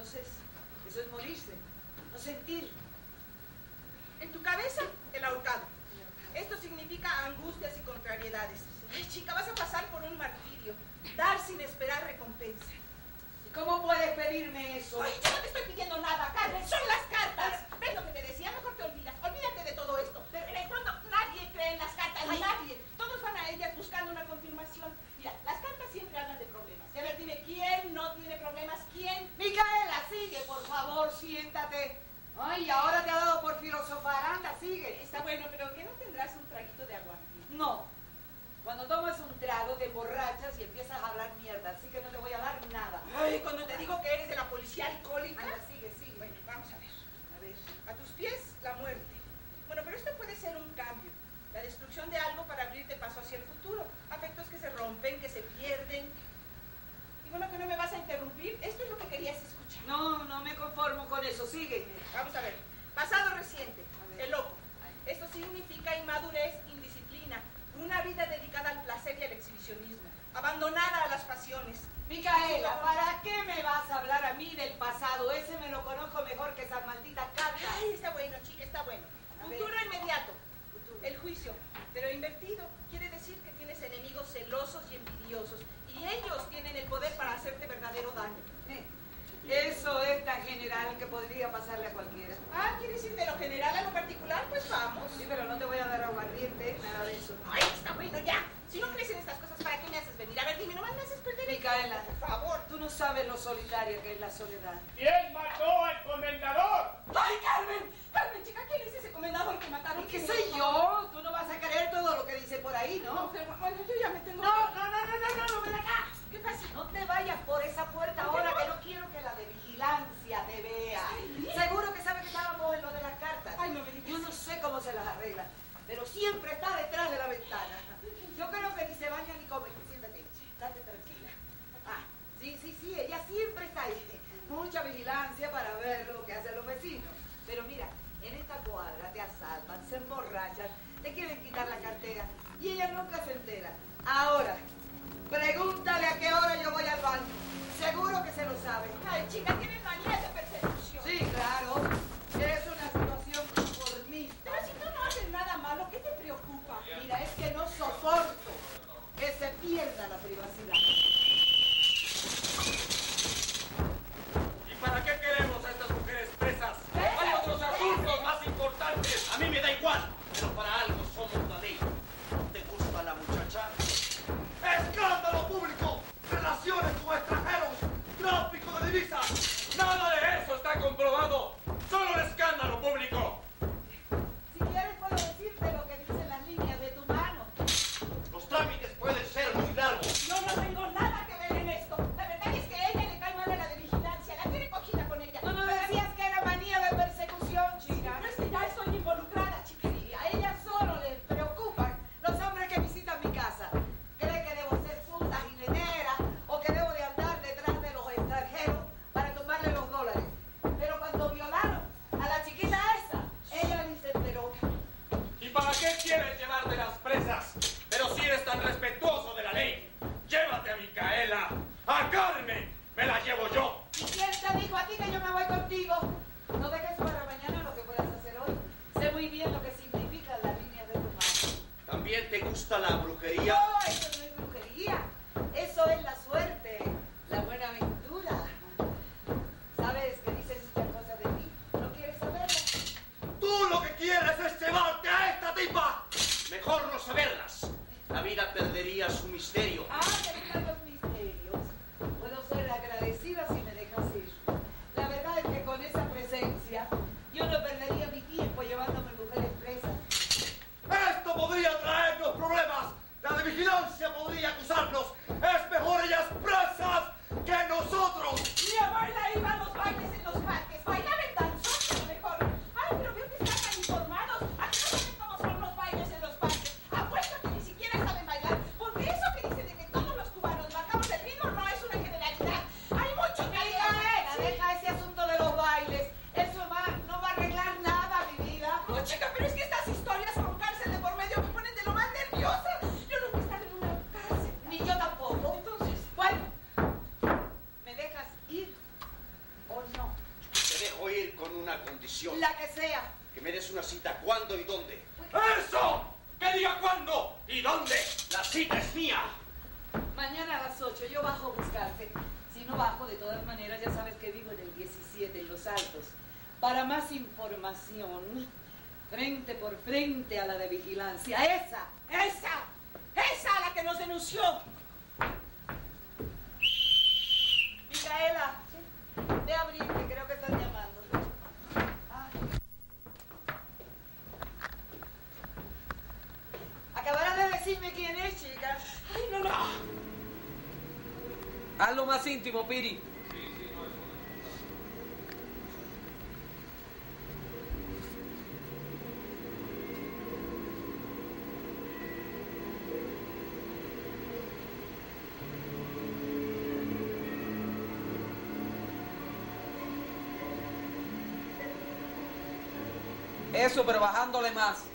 Entonces, eso es morirse, no sentir. por frente a la de vigilancia. Esa eso, pero bajándole más.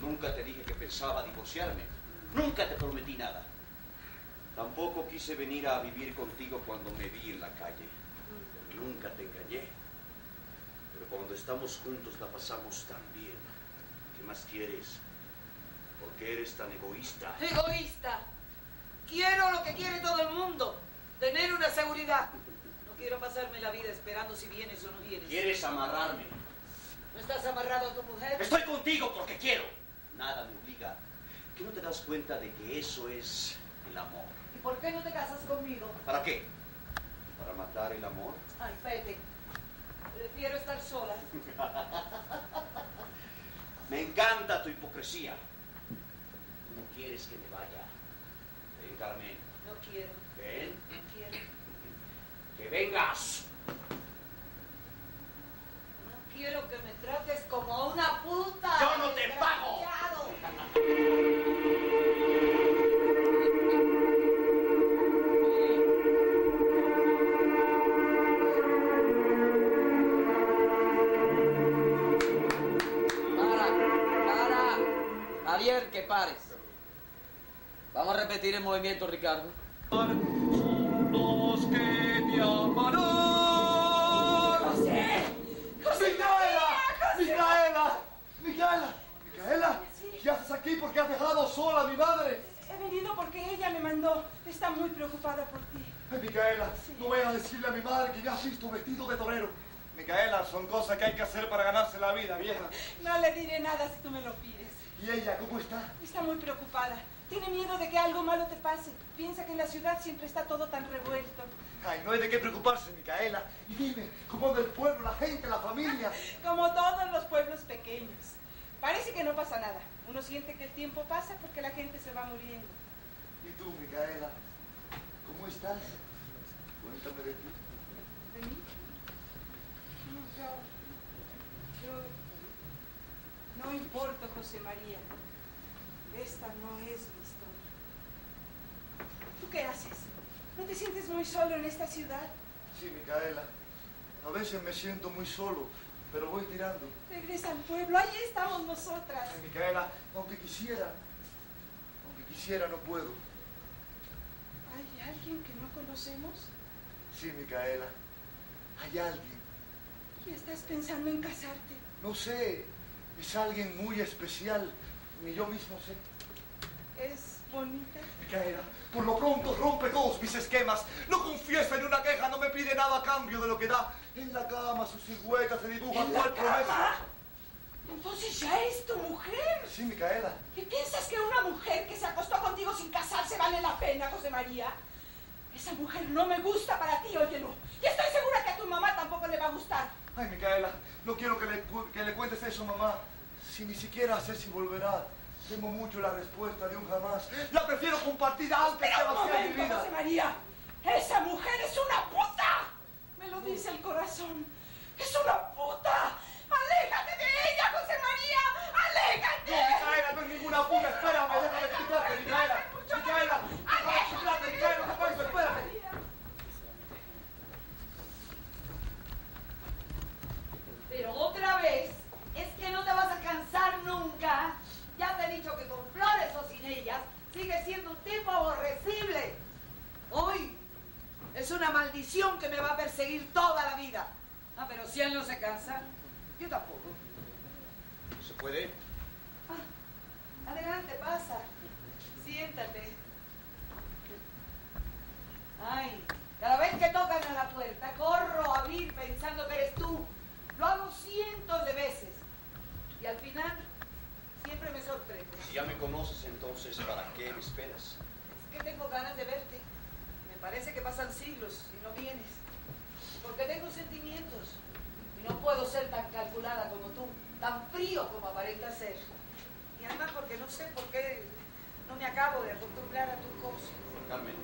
Nunca te dije que pensaba divorciarme. Nunca te prometí nada. Tampoco quise venir a vivir contigo cuando me vi en la calle. Mm. Nunca te engañé. Pero cuando estamos juntos la pasamos tan bien. ¿Qué más quieres? ¿Por qué eres tan egoísta? Egoísta. Quiero lo que quiere todo el mundo. Tener una seguridad. No quiero pasarme la vida esperando si vienes o no vienes. ¿Quieres amarrarme? ¿Estás amarrado a tu mujer? Estoy contigo porque quiero. Nada me obliga. ¿Que no te das cuenta de que eso es el amor? ¿Y por qué no te casas conmigo? ¿Para qué? ¿Para matar el amor? Ay, vete. Prefiero estar sola. me encanta tu hipocresía. No quieres que me vaya. Ven, Carmen. No quiero. Ven. No quiero. Que vengas. Quiero que me trates como a una puta. Yo no te pago. Para, para. Javier, que pares. Vamos a repetir el movimiento, Ricardo. Haces aquí? ¿Por qué has dejado sola a mi madre? He venido porque ella me mandó. Está muy preocupada por ti. Ay, Micaela, no voy a decirle a mi madre que me has visto vestido de torero. Micaela, son cosas que hay que hacer para ganarse la vida, vieja. No le diré nada si tú me lo pides. ¿Y ella cómo está? Está muy preocupada. Tiene miedo de que algo malo te pase. Piensa que en la ciudad siempre está todo tan revuelto. Ay, no hay de qué preocuparse, Micaela. Y dime, ¿cómo del pueblo, la gente, la familia? Como todos los pueblos pequeños. Parece que no pasa nada. Uno siente que el tiempo pasa porque la gente se va muriendo. ¿Y tú, Micaela? ¿Cómo estás? Cuéntame de ti. ¿De mí? No, yo... Yo... No importo, José María. Esta no es mi historia. ¿Tú qué haces? ¿No te sientes muy solo en esta ciudad? Sí, Micaela. A veces me siento muy solo, pero voy tirando. Regresa al pueblo, ahí estamos nosotras. Ay, Micaela, aunque quisiera, aunque quisiera, no puedo. ¿Hay alguien que no conocemos? Sí, Micaela, hay alguien. ¿Y estás pensando en casarte? No sé, es alguien muy especial, ni yo mismo sé. ¿Es bonita? Micaela, por lo pronto rompe todos mis esquemas. No confiesa ni una queja, no me pide nada a cambio de lo que da. En la cama su silueta se dibuja ¿En la promesa. cama? Entonces ya es tu mujer. Sí, Micaela. ¿Y piensas que una mujer que se acostó contigo sin casarse vale la pena, José María? Esa mujer no me gusta para ti, óyelo. Y estoy segura que a tu mamá tampoco le va a gustar. Ay, Micaela, no quiero que le, que le cuentes eso, mamá. Si ni siquiera sé si volverá. Temo mucho la respuesta de un jamás. La prefiero compartir antes que vaciar mi vida. José María. Esa mujer es una puta. Me lo dice el corazón. Es una puta. Aléjate de ella, José María. Aléjate. No, Micaela, no es ninguna puta. Espérame, déjame explicarte, Micaela. Micaela, déjame explicarte, Micaela, no puedo, espérame. Pero otra vez, es que no te vas a cansar nunca. Ya te he dicho que con flores o sin ellas, sigues siendo un tipo aborrecible. Hoy es una maldición que me va a perseguir toda la vida. Ah, pero si él no se cansa, yo tampoco. ¿Se puede? Adelante, pasa. Siéntate. Ay, cada vez que tocan a la puerta, corro a abrir pensando que eres tú. Lo hago cientos de veces. Y al final, siempre me sorprende. Si ya me conoces, entonces, ¿para qué me esperas? Es que tengo ganas de verte. Parece que pasan siglos y no vienes. Porque tengo sentimientos. Y no puedo ser tan calculada como tú, tan frío como aparenta ser. Y además porque no sé por qué no me acabo de acostumbrar a tus cosas. Carmen,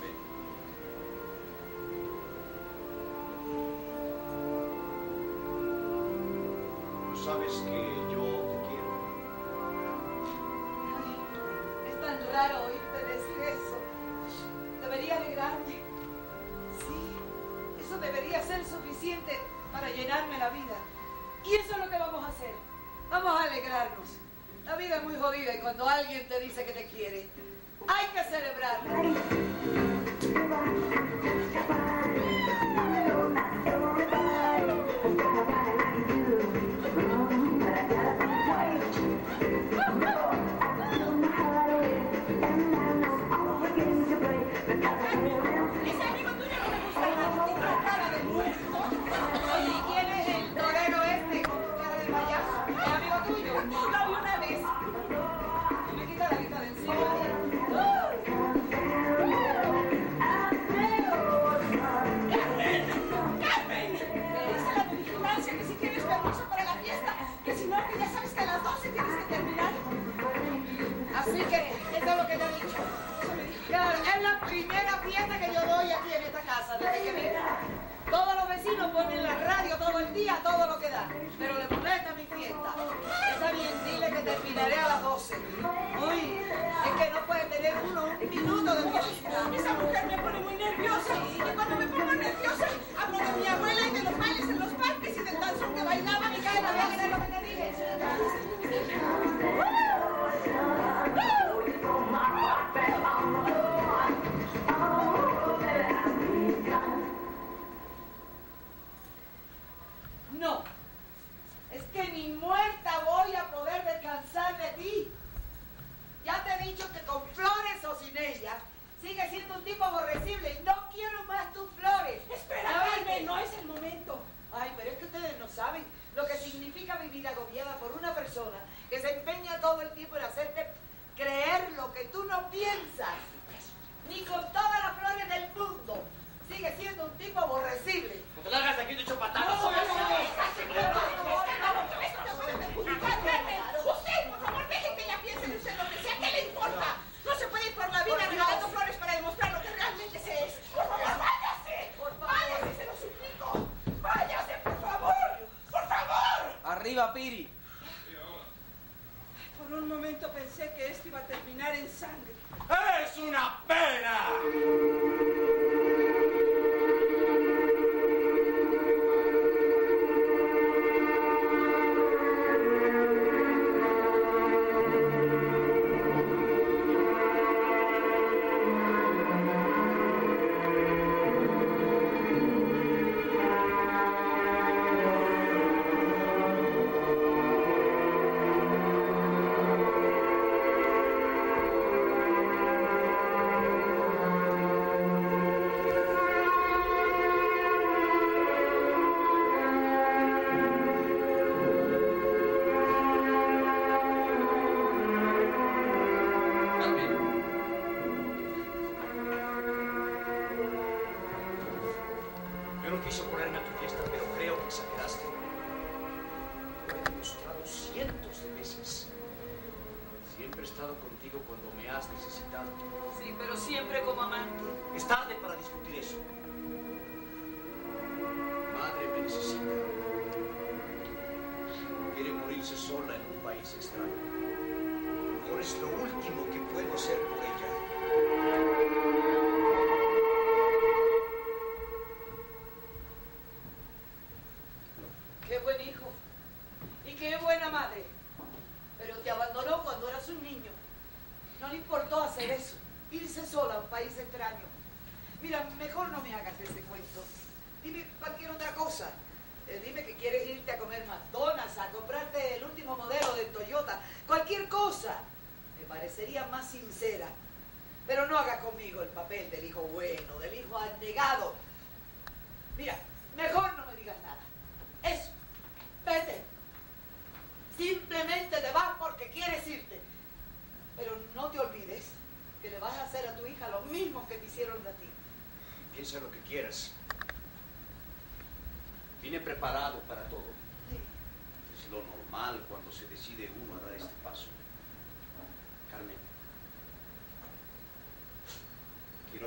ven. Sabes que te dice que te quiere, hay que celebrarlo. Piensas. Ni con todas las flores del mundo. Sigue siendo un tipo aborrecible. No te largas de aquí, te echo patadas. No, no, no, usted, por favor, deje que ella piense en usted lo que sea, ¿qué le importa? No se puede ir por la vida regalando flores para demostrar lo que realmente se es. Por favor, váyase. Por favor. Váyase, se lo suplico. Váyase, por favor. Por favor. Arriba, Piri. Por un momento pensé que esto iba a terminar en sangre. ¡Es una pena!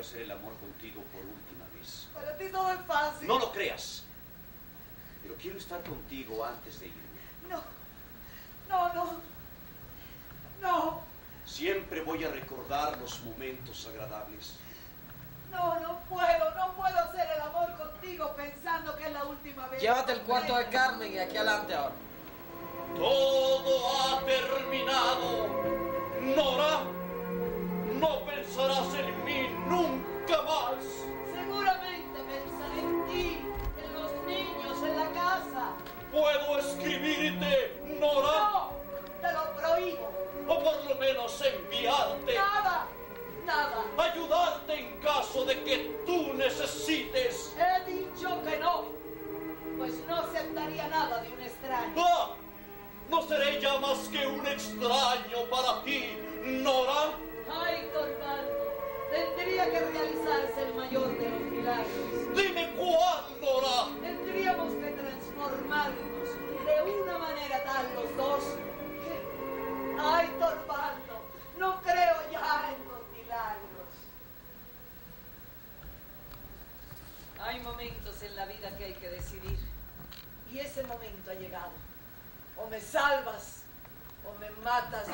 Hacer el amor contigo por última vez. Para ti todo es fácil. No lo creas, pero quiero estar contigo antes de irme. No. No, no. No. Siempre voy a recordar los momentos agradables. No, no puedo. No puedo hacer el amor contigo pensando que es la última vez. Llévate el cuarto de Carmen y aquí adelante ahora. Todo ha terminado. Nora, no pensarás en mí nunca más. Seguramente pensaré en ti, en los niños, en la casa. ¿Puedo escribirte, Nora? No, te lo prohíbo. O por lo menos enviarte. Nada, nada. Ayudarte en caso de que tú necesites. He dicho que no, pues no aceptaría nada de un extraño. ¡Ah! No seré ya más que un extraño para ti, Nora. Ay, Torvaldo, tendría que realizarse el mayor de los milagros. Dime cuál, Nora. Tendríamos que transformarnos de una manera tal los dos que... Ay, Torvaldo, no creo ya en los milagros. Ay, momentos en la vida que hay que decidir. Y ese momento ha llegado. O me salvas o me matas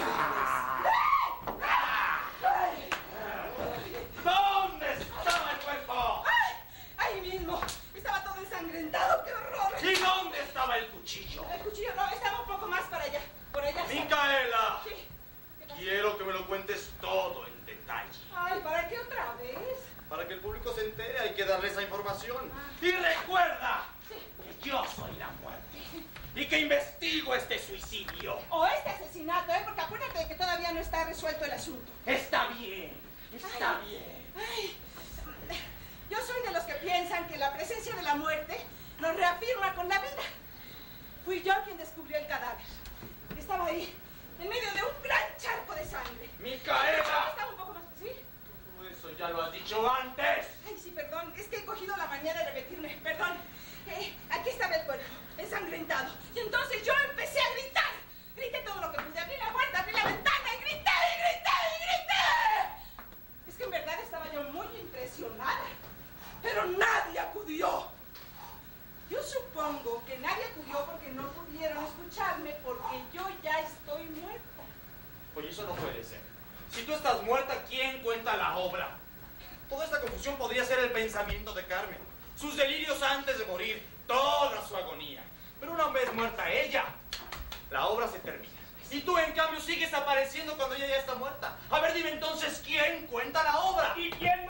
¿Dónde estaba el cuerpo? ¡Ay! Ahí mismo. Estaba todo ensangrentado. ¡Qué horror! ¿Y dónde estaba el cuchillo? El cuchillo no, estaba un poco más para allá. Por allá. Micaela. ¿Qué quiero que me lo cuentes todo en detalle. Ay, ¿para qué otra vez? Para que el público se entere hay que darle esa información. Y recuerda que yo soy la muerte y que investigo este suicidio. O este asesinato, ¿eh? Porque acuérdate de que todavía no está resuelto el asunto. Está bien, está bien. Ay, yo soy de los que piensan que la presencia de la muerte nos reafirma con la vida. Fui yo quien descubrió el cadáver. Estaba ahí, en medio de un gran charco de sangre. Micaela, Estaba un poco más... ¿Sí? todo eso ya lo has dicho antes. Ay, sí, perdón. Es que he cogido la manera de repetirme. Perdón. Eh, aquí estaba el cuerpo, ensangrentado. Y entonces yo empecé a gritar. Grité todo lo que pude. Abrí la puerta, abrí la ventana y grité, y grité, y grité. Es que en verdad estaba yo muy impresionada. Pero nadie acudió. Yo supongo que nadie acudió porque no pudieron escucharme porque yo ya estoy muerta. Oye, eso no puede ser. Si tú estás muerta, ¿quién cuenta la obra? Toda esta confusión podría ser el pensamiento de Carmen. Sus delirios antes de morir, toda su agonía. Pero una vez muerta ella, la obra se termina. Y tú, en cambio, sigues apareciendo cuando ella ya está muerta. A ver, dime entonces, ¿quién cuenta la obra? ¿Y quién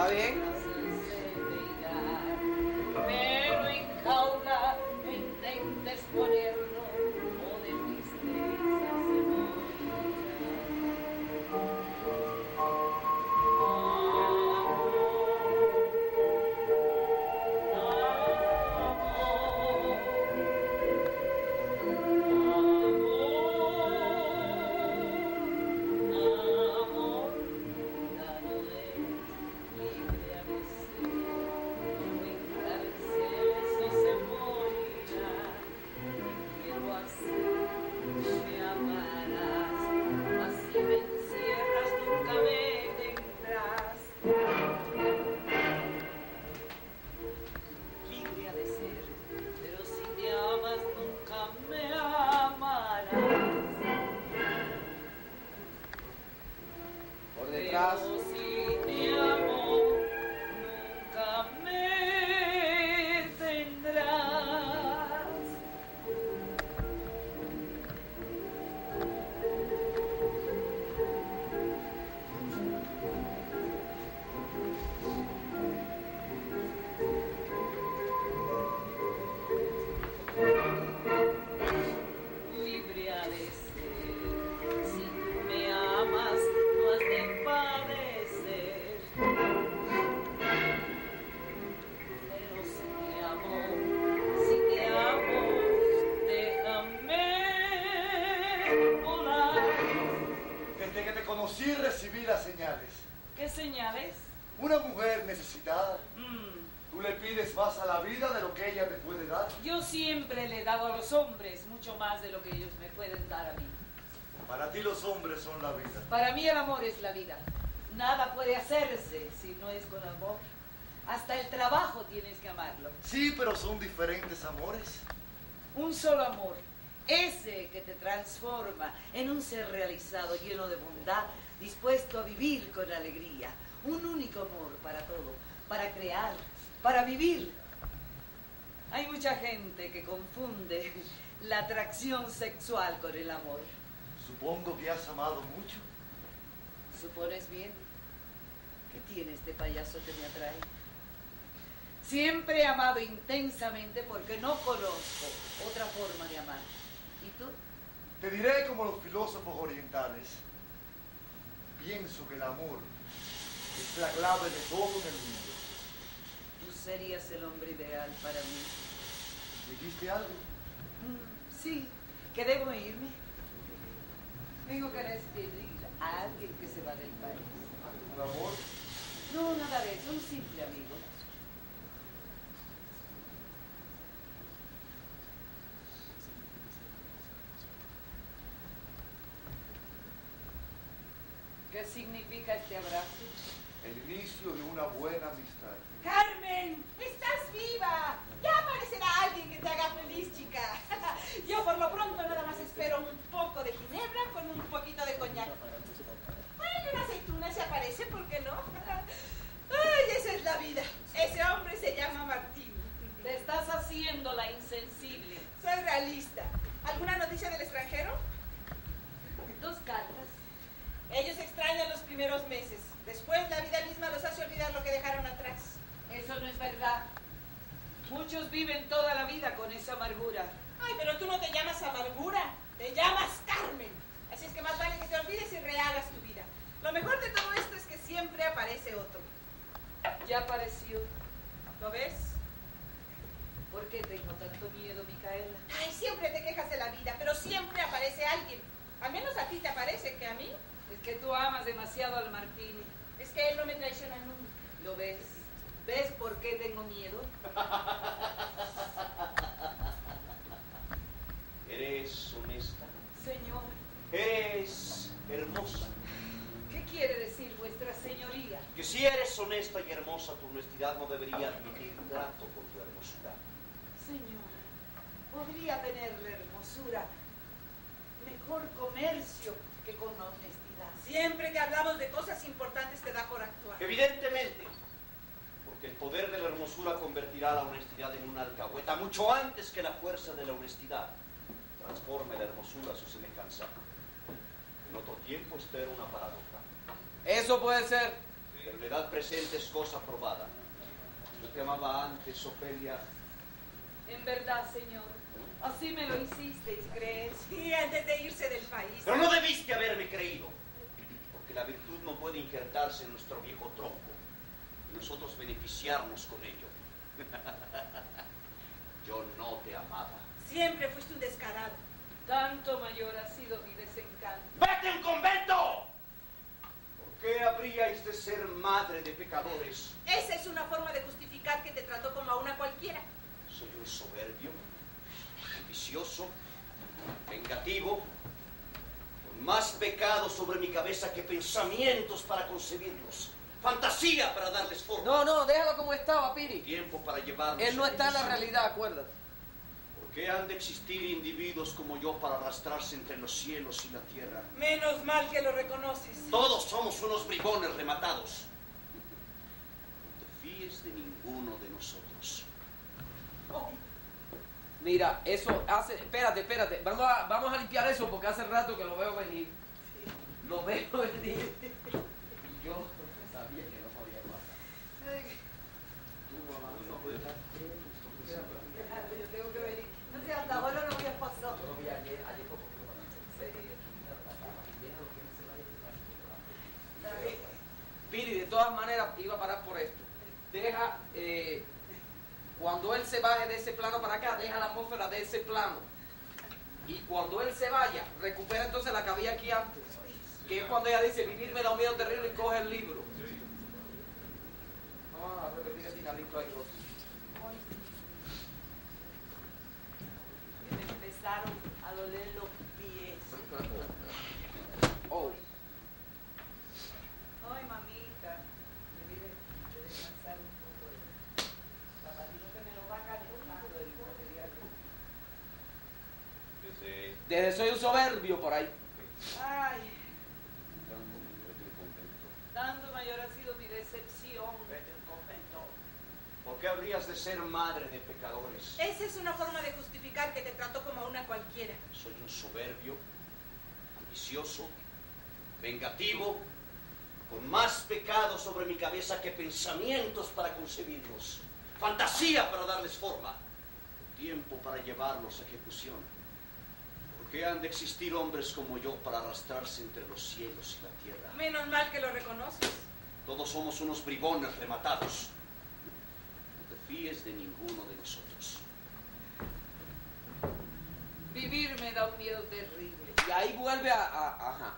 ¿Está bien? Amor. Ese que te transforma en un ser realizado, lleno de bondad, dispuesto a vivir con alegría. Un único amor para todo, para crear, para vivir. Hay mucha gente que confunde la atracción sexual con el amor. Supongo que has amado mucho. ¿Supones bien? ¿Qué tiene este payaso que me atrae? Siempre he amado intensamente porque no conozco otra forma de amar. ¿Y tú? Te diré como los filósofos orientales. Pienso que el amor es la clave de todo en el mundo. Tú serías el hombre ideal para mí. ¿Dijiste algo? Mm, Sí, que debo irme. Tengo que despedir a alguien que se va del país. ¿Un amor? No, nada de eso, un simple amigo. ¿Qué significa este abrazo? El inicio de una buena amistad. Carmen, estás viva. Ya aparecerá alguien que te haga feliz, chica. Yo por lo pronto nada más espero un poco de ginebra con un poquito de coñac. Ay, una aceituna se aparece, ¿por qué no? Ay, esa es la vida. Ese hombre se llama Martín. Te estás haciendo la insensible. Soy realista. ¿Alguna noticia del extranjero? Ellos extrañan los primeros meses. Después la vida misma los hace olvidar lo que dejaron atrás. Eso no es verdad. Muchos viven toda la vida con esa amargura. Ay, pero tú no te llamas amargura, te llamas Carmen. Así es que más vale que te olvides y rehagas tu vida. Lo mejor de todo esto es que siempre aparece otro. Ya apareció. ¿Lo ves? ¿Por qué tengo tanto miedo, Micaela? Ay, siempre te quejas de la vida, pero siempre aparece alguien. Al menos a ti te aparece que a mí. Es que tú amas demasiado al Martini. Es que él no me traiciona nunca. ¿Lo ves? ¿Ves por qué tengo miedo? ¿Eres honesta? Señor, ¿Eres hermosa? ¿qué quiere decir vuestra señoría? Que si eres honesta y hermosa, tu honestidad no debería admitir trato con tu hermosura. Señor, podría tener la hermosura mejor comercio que con honestidad. Siempre que hablamos de cosas importantes te da por actuar. Evidentemente, porque el poder de la hermosura convertirá la honestidad en una alcahueta mucho antes que la fuerza de la honestidad transforme la hermosura a su semejanza. En otro tiempo esto era una paradoja, Eso puede ser. pero en la edad presente es cosa probada. Yo te amaba antes, Ofelia, En verdad, Señor, así me lo hicisteis creer. Sí, antes de irse del país. pero no debiste haberme creído, porque la virtud no puede injertarse en nuestro viejo tronco y nosotros beneficiarnos con ello. Yo no te amaba. Siempre fuiste un descarado. Tanto mayor ha sido mi desencanto. ¡Vete a un convento! ¿Por qué habríais de ser madre de pecadores? Esa es una forma de justificar que te trató como a una cualquiera. Soy un soberbio, ambicioso, vengativo, más pecados sobre mi cabeza que pensamientos para concebirlos, fantasía para darles forma, No, no, déjalo como estaba, Piri. tiempo para llevarlos. Él no está en la realidad, acuérdate. ¿Por qué han de existir individuos como yo para arrastrarse entre los cielos y la tierra? Menos mal que lo reconoces. Todos somos unos bribones rematados. No te fíes de ninguno de nosotros. Mira, eso hace. Espérate, espérate. Vamos a, vamos a limpiar eso porque hace rato que lo veo venir. Lo veo venir. Y yo sabía que no podía pasar. Tú no Yo tengo que venir. No sé, hasta ahora no había pasado. Yo vi ayer, ayer como que Piri, de todas maneras, iba a parar por esto. Deja, eh, cuando él se baje de ese plano para acá, deja la atmósfera de ese plano. Y cuando él se vaya, recupera entonces la que había aquí antes. Que es cuando ella dice, vivir me da un miedo terrible y coge el libro. Vamos a repetir el finalito Eh, soy un soberbio por ahí. Ay. Tanto mayor ha sido mi decepción. Vete al convento. ¿Por qué habrías de ser madre de pecadores? Esa es una forma de justificar que te trató como a una cualquiera. Soy un soberbio, ambicioso, vengativo, con más pecados sobre mi cabeza que pensamientos para concebirlos, fantasía para darles forma, tiempo para llevarlos a ejecución que han de existir hombres como yo para arrastrarse entre los cielos y la tierra. Menos mal que lo reconoces. Todos somos unos bribones rematados. No te fíes de ninguno de nosotros. Vivir me da un miedo terrible. Y ahí vuelve a... a ajá.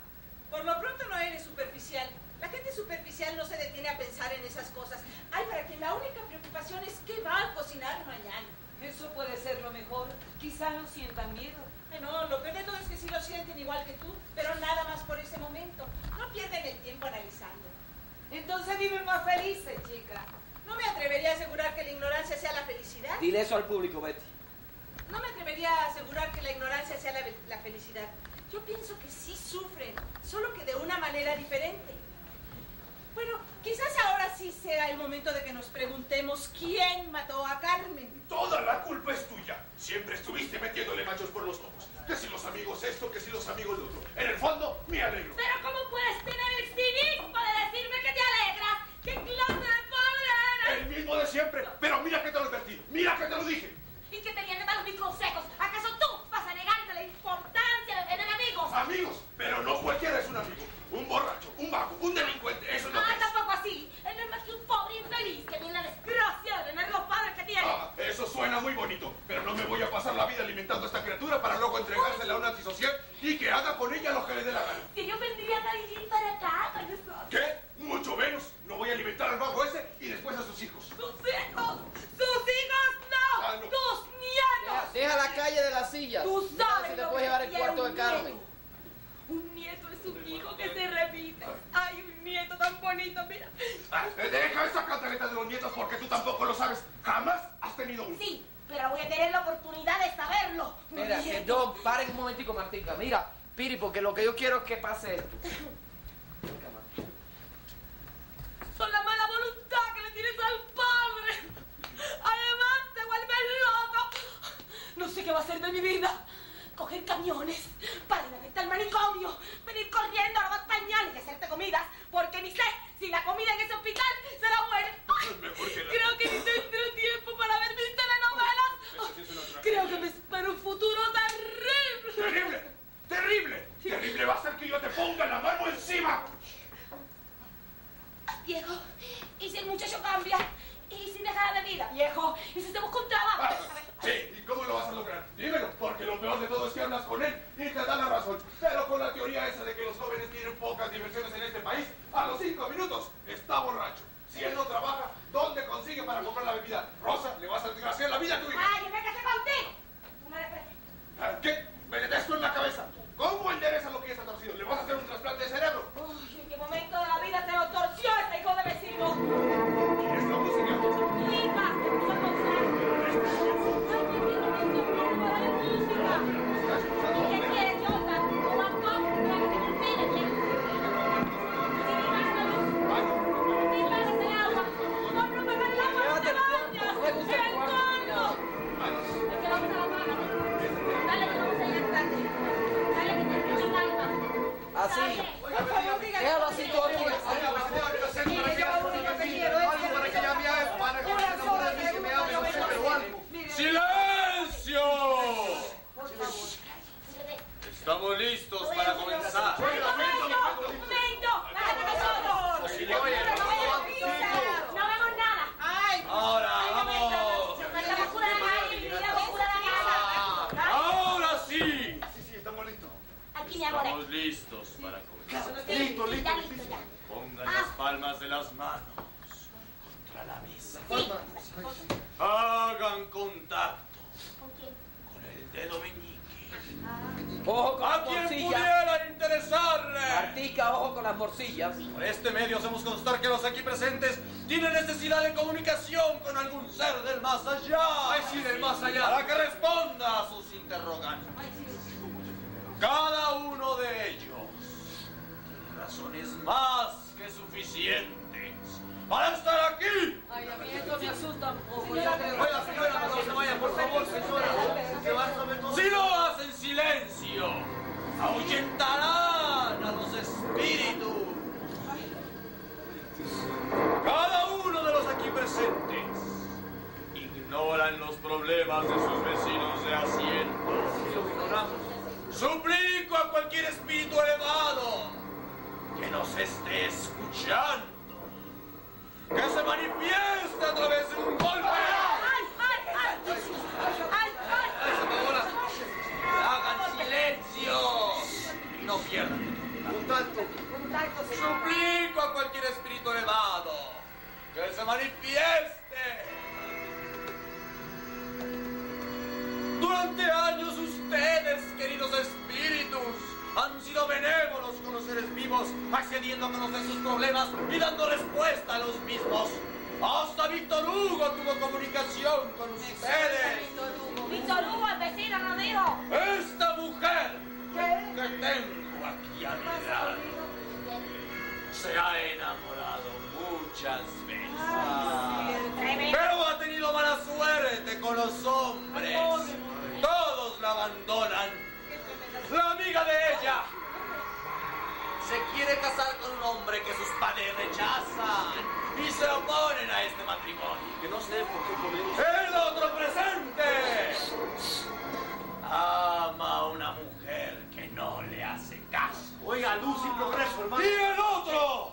Por lo pronto no eres superficial. La gente superficial no se detiene a pensar en esas cosas. Hay para quien la única preocupación es qué va a cocinar mañana. Eso puede ser lo mejor. Quizá no sientan miedo no, lo peor de todo es que sí lo sienten igual que tú, pero nada más por ese momento. No pierden el tiempo analizando. Entonces viven más felices, chica. No me atrevería a asegurar que la ignorancia sea la felicidad. Dile eso al público, Betty. No me atrevería a asegurar que la ignorancia sea la, felicidad. Yo pienso que sí sufren, solo que de una manera diferente. Bueno, quizás ahora sí sea el momento de que nos preguntemos quién mató a Carmen. Toda la culpa es tuya. Siempre estuviste metiéndole machos por los ojos. Que si los amigos esto, que si los amigos lo otro. En el fondo, me alegro. con ella los que le dé la gana. Este medio hacemos constar que los aquí presentes tienen necesidad de comunicación con algún ser del más allá. Ay, sí, del más allá. Para que responda a sus interrogantes. Cada uno de ellos tiene razones más que suficientes para estar aquí. Ay, a mí esto me asusta un poco. Oiga, señora, no se vaya, por favor, señora. Que van a saber todo. Si lo hacen silencio, ahuyentarán a los espíritus. Cada uno de los aquí presentes ignoran los problemas de sus vecinos de asiento. Suplico a cualquier espíritu elevado que nos esté escuchando, que se manifieste a través de un golpe. ¡Ay, ay, ay! ¡Ay, ay! Hagan silencio y no pierdan. Contacto. Contacto, señor. Suplico a cualquier espíritu elevado que se manifieste. Durante años ustedes, queridos espíritus, han sido benévolos con los seres vivos, accediendo a conocer sus problemas y dando respuesta a los mismos. Hasta Víctor Hugo tuvo comunicación con ustedes. Víctor Hugo, el vecino, dijo. Esta mujer ¿Qué? que tengo aquí a mi lado se ha enamorado muchas veces. Pero ha tenido mala suerte con los hombres. Todos la abandonan. La amiga de ella se quiere casar con un hombre que sus padres rechazan y se oponen a este matrimonio. Que no sé por qué comemos. El otro presente ama a una mujer que no le hace caso. Oiga, luz y progreso, hermano. Y el otro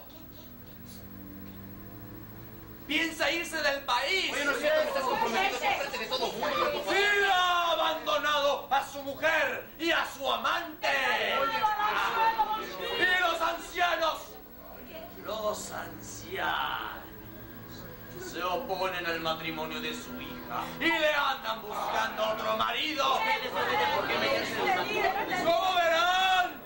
piensa irse del país. Oye, no es cierto, estás comprometido. Enfrente de todo mundo. Y ha abandonado a su mujer y a su amante. Y los ancianos, los ancianos se oponen al matrimonio de su hija y le andan buscando otro marido. Como verán,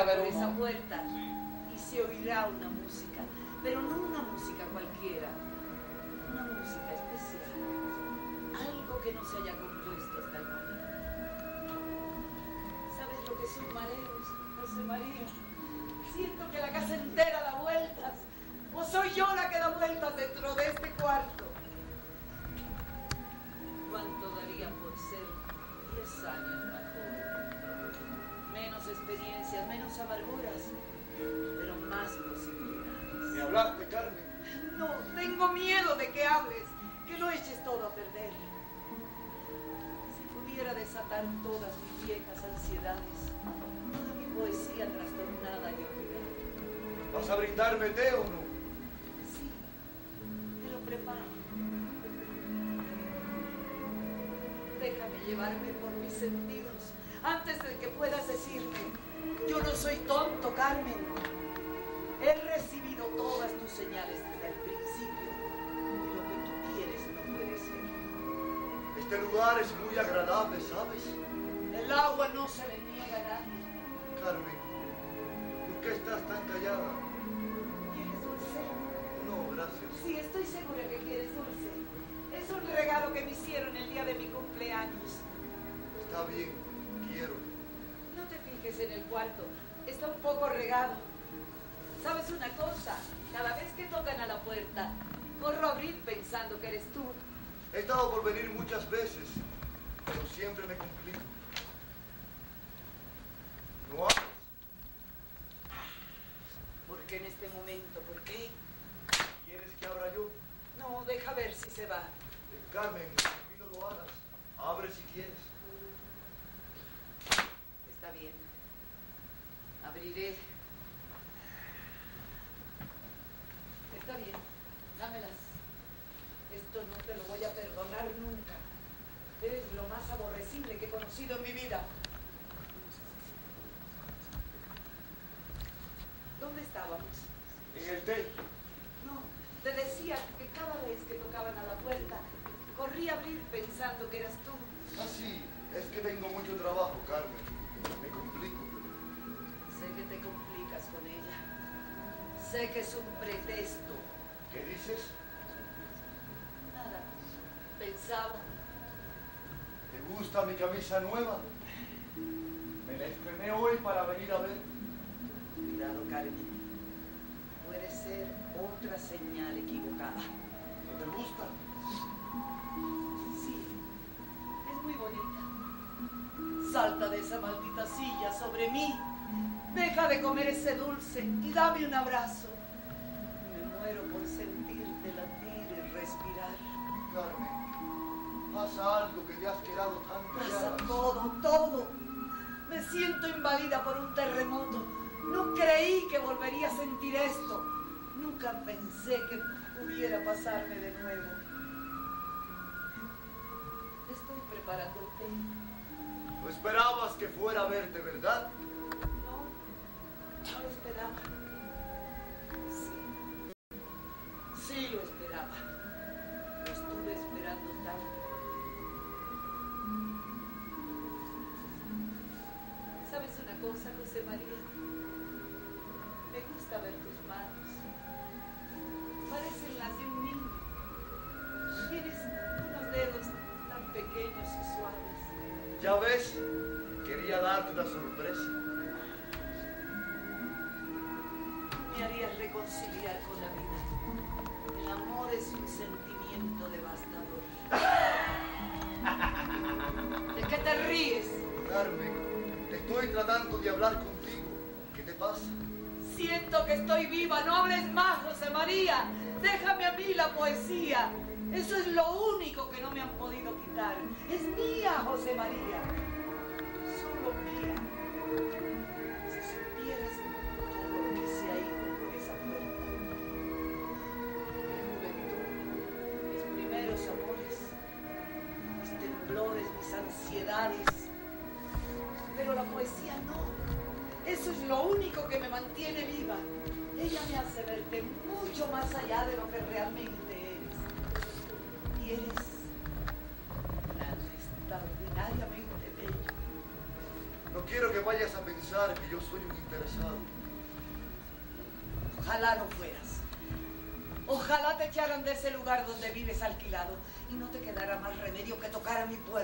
haber por esa puerta y se oirá una música, pero no una música cualquiera, una música especial, algo que no se haya compuesto hasta el momento. ¿Sabes lo que son mareos, José María? Siento que la casa entera da vueltas, o soy yo la que da vueltas dentro de este cuarto. ¿Cuánto daría por ser 10 años más? Menos experiencias, menos amarguras, pero más posibilidades. ¿Me hablaste, Carmen? No, tengo miedo de que hables, que lo eches todo a perder. Si pudiera desatar todas mis viejas ansiedades, toda mi poesía trastornada y olvidada. ¿Vas a brindarme té o no? Sí, me lo preparo. Déjame llevarme por mis sentidos antes de que puedas decirme, yo no soy tonto, Carmen. He recibido todas tus señales desde el principio y lo que tú quieres no puede ser. Este lugar es muy agradable, ¿sabes? El agua no se le niega a nadie. Carmen, ¿por qué estás tan callada? ¿Quieres dulce? No, gracias. Sí, estoy segura que quieres dulce. Es un regalo que me hicieron el día de mi cumpleaños. Está bien, No te fijes en el cuarto, está un poco regado. ¿Sabes una cosa? Cada vez que tocan a la puerta, corro a abrir pensando que eres tú. He estado por venir muchas veces, pero siempre me complico. No hables. ¿Por qué en este momento? ¿Por qué? ¿Quieres que abra yo? No, deja ver si se va. Eh, Carmen, pido lo hagas. Abre si quieres. Está bien. Abriré. Está bien. Dámelas. Esto no te lo voy a perdonar nunca. Eres lo más aborrecible que he conocido en mi vida. ¿Dónde estábamos? En el té. No, te decía que cada vez que tocaban a la puerta, corrí a abrir pensando que eras tú. Ah, sí, es que tengo mucho trabajo, Carmen. Me complico. Sé que te complicas con ella. Sé que es un pretexto. ¿Qué dices? Nada. Pensaba. ¿Te gusta mi camisa nueva? Me la estrené hoy para venir a ver. Cuidado, Carmen. Ser otra señal equivocada. ¿No te gusta? Sí, es muy bonita. Salta de esa maldita silla sobre mí. Deja de comer ese dulce y dame un abrazo. Me muero por sentirte latir y respirar. Carmen, pasa algo que te has quedado tan Pasa callada. todo, todo. Me siento invadida por un terremoto. No creí que volvería a sentir esto. Nunca pensé que pudiera pasarme de nuevo. Estoy preparando el té. No esperabas que fuera a verte, ¿verdad? No, no lo esperaba. Sí, sí lo esperaba. Eso es lo único que no me han podido quitar. Es mía, José María. Remedio que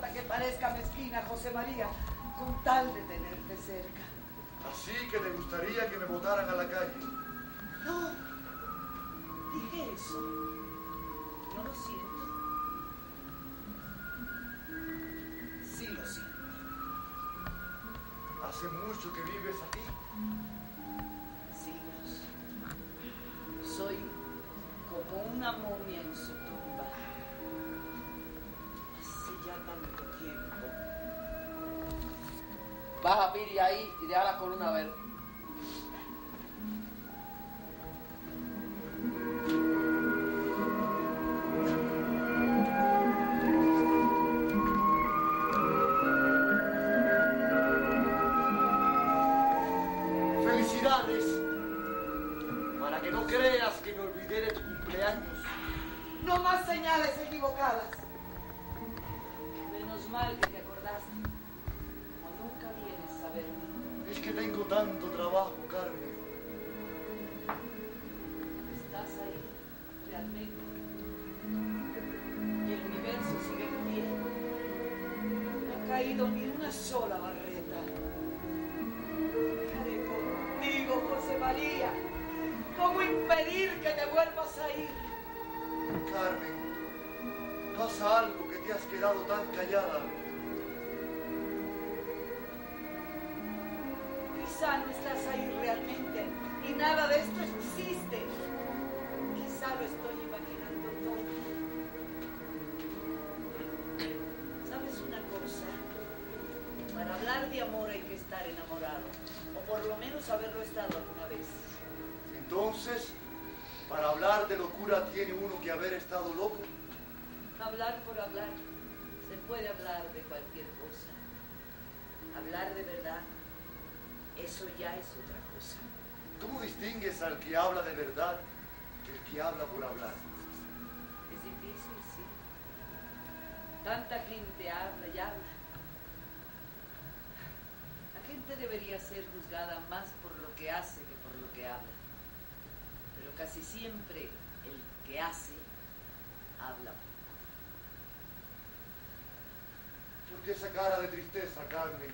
importa que parezca mezquina, José María, con tal de tenerte cerca. Así que te gustaría que me botaran a la calle. No, dije eso. No lo siento. Sí lo siento. Hace mucho que vives aquí. Siglos. Soy como una momia en su ya tanto tiempo. Baja Piri ahí y deja la columna a Carmen?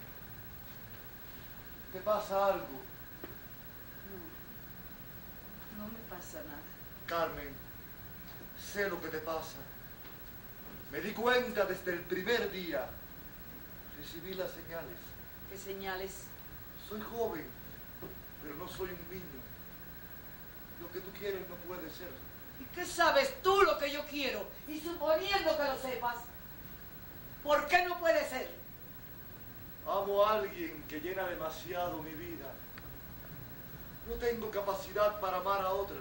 ¿Te pasa algo? No, no me pasa nada. Carmen, sé lo que te pasa. Me di cuenta desde el primer día. Recibí las señales. ¿Qué señales? Soy joven, pero no soy un niño. Lo que tú quieres no puede ser. ¿Y qué sabes tú lo que yo quiero? Y suponiendo que lo sepas, ¿por qué no puede ser? Amo a alguien que llena demasiado mi vida. No tengo capacidad para amar a otra.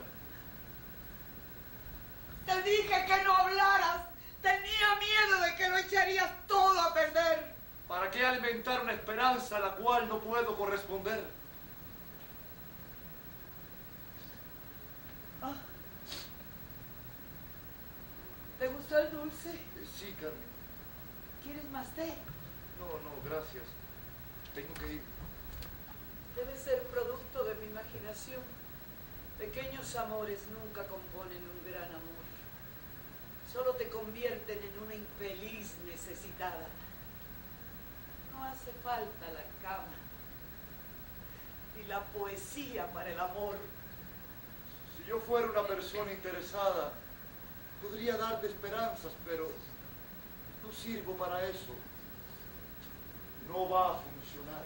Te dije que no hablaras. Tenía miedo de que lo echarías todo a perder. ¿Para qué alimentar una esperanza a la cual no puedo corresponder? Ah. ¿Te gustó el dulce? Sí, Carmen. ¿Quieres más té? No, no, gracias. Tengo que ir. Debe ser producto de mi imaginación. Pequeños amores nunca componen un gran amor. Solo te convierten en una infeliz necesitada. No hace falta la cama ni la poesía para el amor. Si yo fuera una persona interesada, podría darte esperanzas, pero no sirvo para eso. No va a funcionar.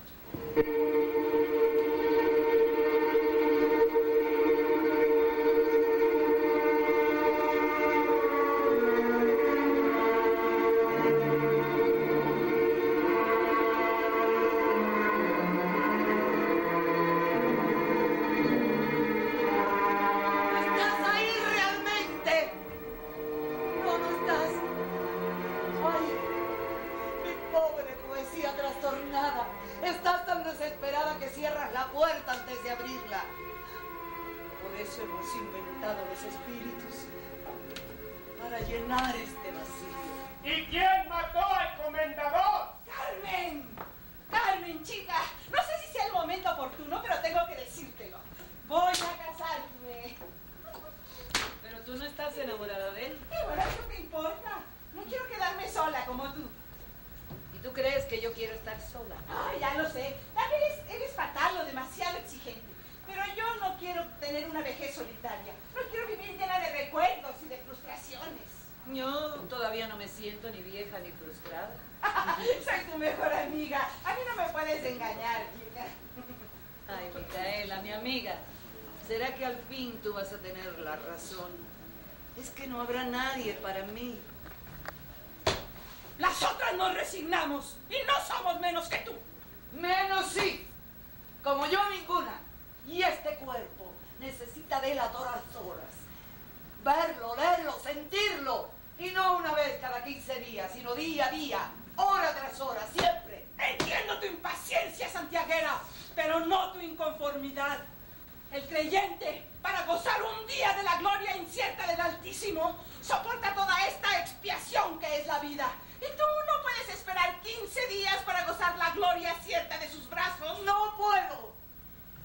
El creyente, para gozar un día de la gloria incierta del Altísimo, soporta toda esta expiación que es la vida. Y tú no puedes esperar 15 días para gozar la gloria cierta de sus brazos. No puedo.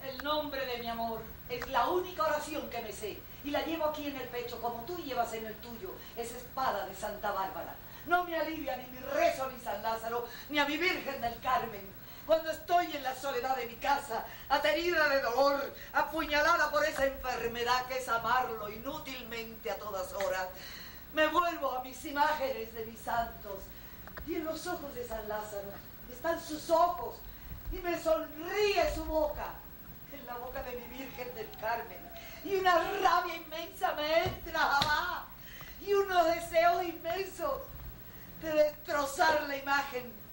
El nombre de mi amor es la única oración que me sé. Y la llevo aquí en el pecho, como tú llevas en el tuyo esa espada de Santa Bárbara. No me alivia ni mi rezo a mi San Lázaro, ni a mi Virgen del Carmen. Cuando estoy en la soledad de mi casa, aterida de dolor, apuñalada por esa enfermedad que es amarlo inútilmente a todas horas, me vuelvo a mis imágenes de mis santos. Y en los ojos de San Lázaro están sus ojos y me sonríe su boca, en la boca de mi Virgen del Carmen. Y una rabia inmensa me entra, y unos deseos inmensos de destrozar la imagen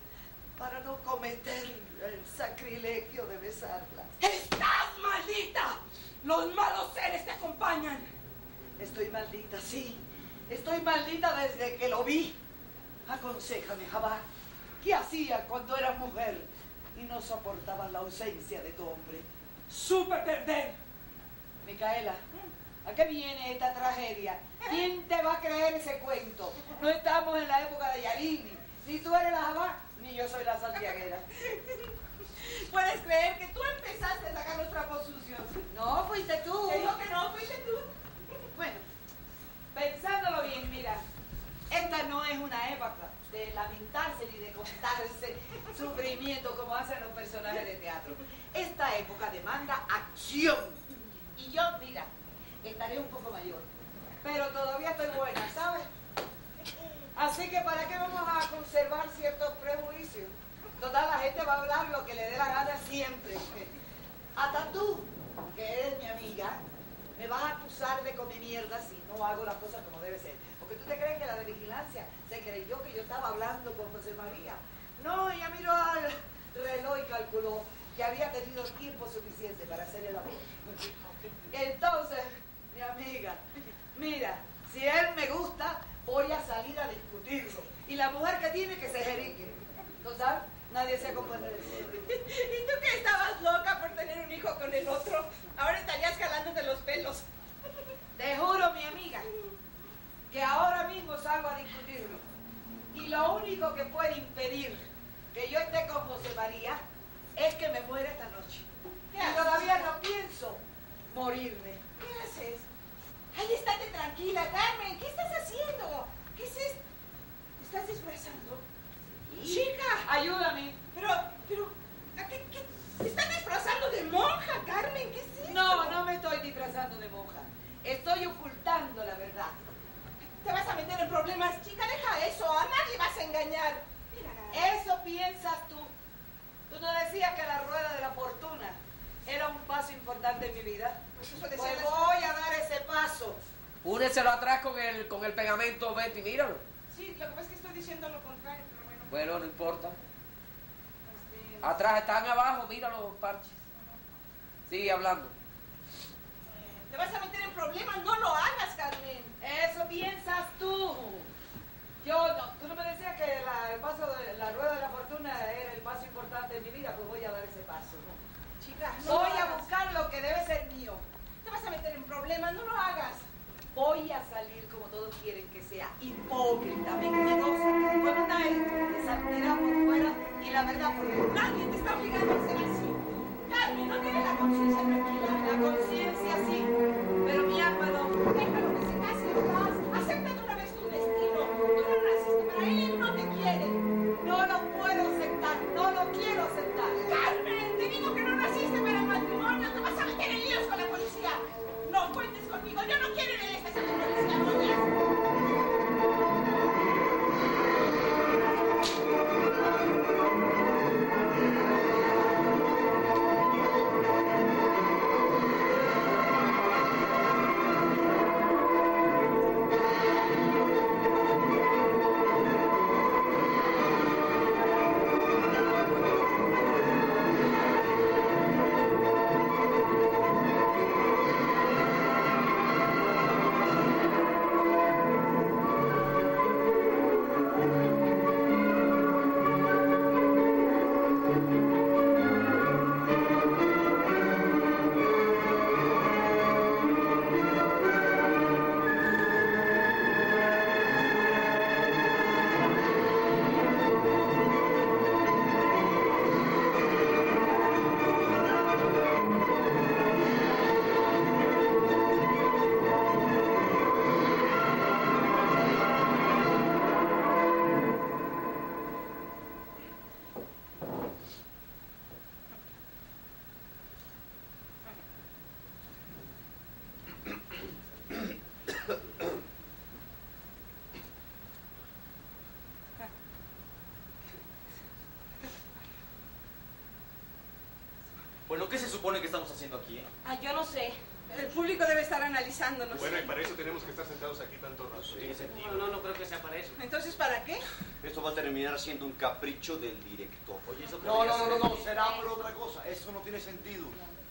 para no cometer el sacrilegio de besarla. ¡Estás maldita! Los malos seres te acompañan. Estoy maldita, sí. Estoy maldita desde que lo vi. Aconsejame, Jabá. ¿Qué hacía cuando eras mujer y no soportabas la ausencia de tu hombre? Supe perder. Micaela, ¿a qué viene esta tragedia? ¿Quién te va a creer ese cuento? No estamos en la época de Yarini. Ni tú eres la Jabá, ni yo soy la santiaguera. Puedes creer que tú empezaste a sacar los trapos sucios. No, fuiste tú. Te digo que no, fuiste tú. Bueno, pensándolo bien, mira, esta no es una época de lamentarse ni de contarse sufrimiento como hacen los personajes de teatro. Esta época demanda acción. Y yo, mira, estaré un poco mayor, pero todavía estoy buena, ¿sabes? Así que ¿para qué vamos a conservar ciertos prejuicios? Total, la gente va a hablar lo que le dé la gana siempre. Hasta tú, que eres mi amiga, me vas a acusar de comer mierda si no hago las cosas como debe ser. Porque tú te crees que la de vigilancia se creyó que yo estaba hablando con José María. No, ella miró al reloj y calculó que había tenido tiempo suficiente para hacer el amor. Entonces, mi amiga, mira, si él me gusta, voy a salir a discutirlo. Y la mujer que tiene que se jerique. Total, nadie se acompaña de eso. ¿Y tú que estabas loca por tener un hijo con el otro? Ahora estarías jalándote los pelos. Te juro, mi amiga, que ahora mismo salgo a discutirlo. Y lo único que puede impedir que yo esté con José María es que me muera esta noche. Y todavía no pienso morirme. tranquila, Carmen. ¿Qué estás haciendo? ¿Qué es esto? ¿Te estás disfrazando? Chica. Ayúdame. Pero, pero, ¿a qué, qué? ¿Te estás disfrazando de monja, Carmen? ¿Qué es esto? No, no me estoy disfrazando de monja. Estoy ocultando la verdad. Te vas a meter en problemas, chica. Deja eso. A nadie vas a engañar. Mira, Eso piensas tú. Tú no decías que la rueda de la fortuna era un paso importante en mi vida. Pues eso Pues voy a dar ese paso. Úneselo atrás con el, con el pegamento, Betty, míralo. Sí, lo que pasa es que estoy diciendo lo contrario, bueno. No importa. Atrás están abajo, mira los parches. Sigue hablando. Te vas a meter en problemas. No lo hagas, Carmen. Eso piensas tú. Yo no. Tú no me decías que la, el paso de la rueda de la fortuna era el paso importante en mi vida. Pues voy a dar ese paso. ¿no? Chica, no Voy lo a buscar lo que debe ser mío. Te vas a meter en problemas. No lo hagas. Voy a salir todos quieren que sea, hipócrita, mentirosa, con una desactividad por fuera y la verdad por. Nadie te está obligando a ser así. Carmen, no tienes la conciencia tranquila. La conciencia sí, pero mi alma no. Déjalo que se case en paz. Acepta de una vez tu destino. Tú no naciste para él, él no te quiere. No lo puedo aceptar, no lo quiero aceptar. Carmen, te digo que no naciste para el matrimonio. Te vas a meter en líos con la policía. Cuentes conmigo. Yo no quiero ir a la estación de policía. ¿no Bueno, ¿qué se supone que estamos haciendo aquí? eh? Ay, yo no sé. El público debe estar analizándonos. Bueno, y para eso tenemos que estar sentados aquí tanto rato. No tiene sentido. No, no, no creo que sea para eso. Entonces, ¿para qué? Esto va a terminar siendo un capricho del director. Oye, eso No, no, no, no, no, será por otra cosa. Eso no tiene sentido.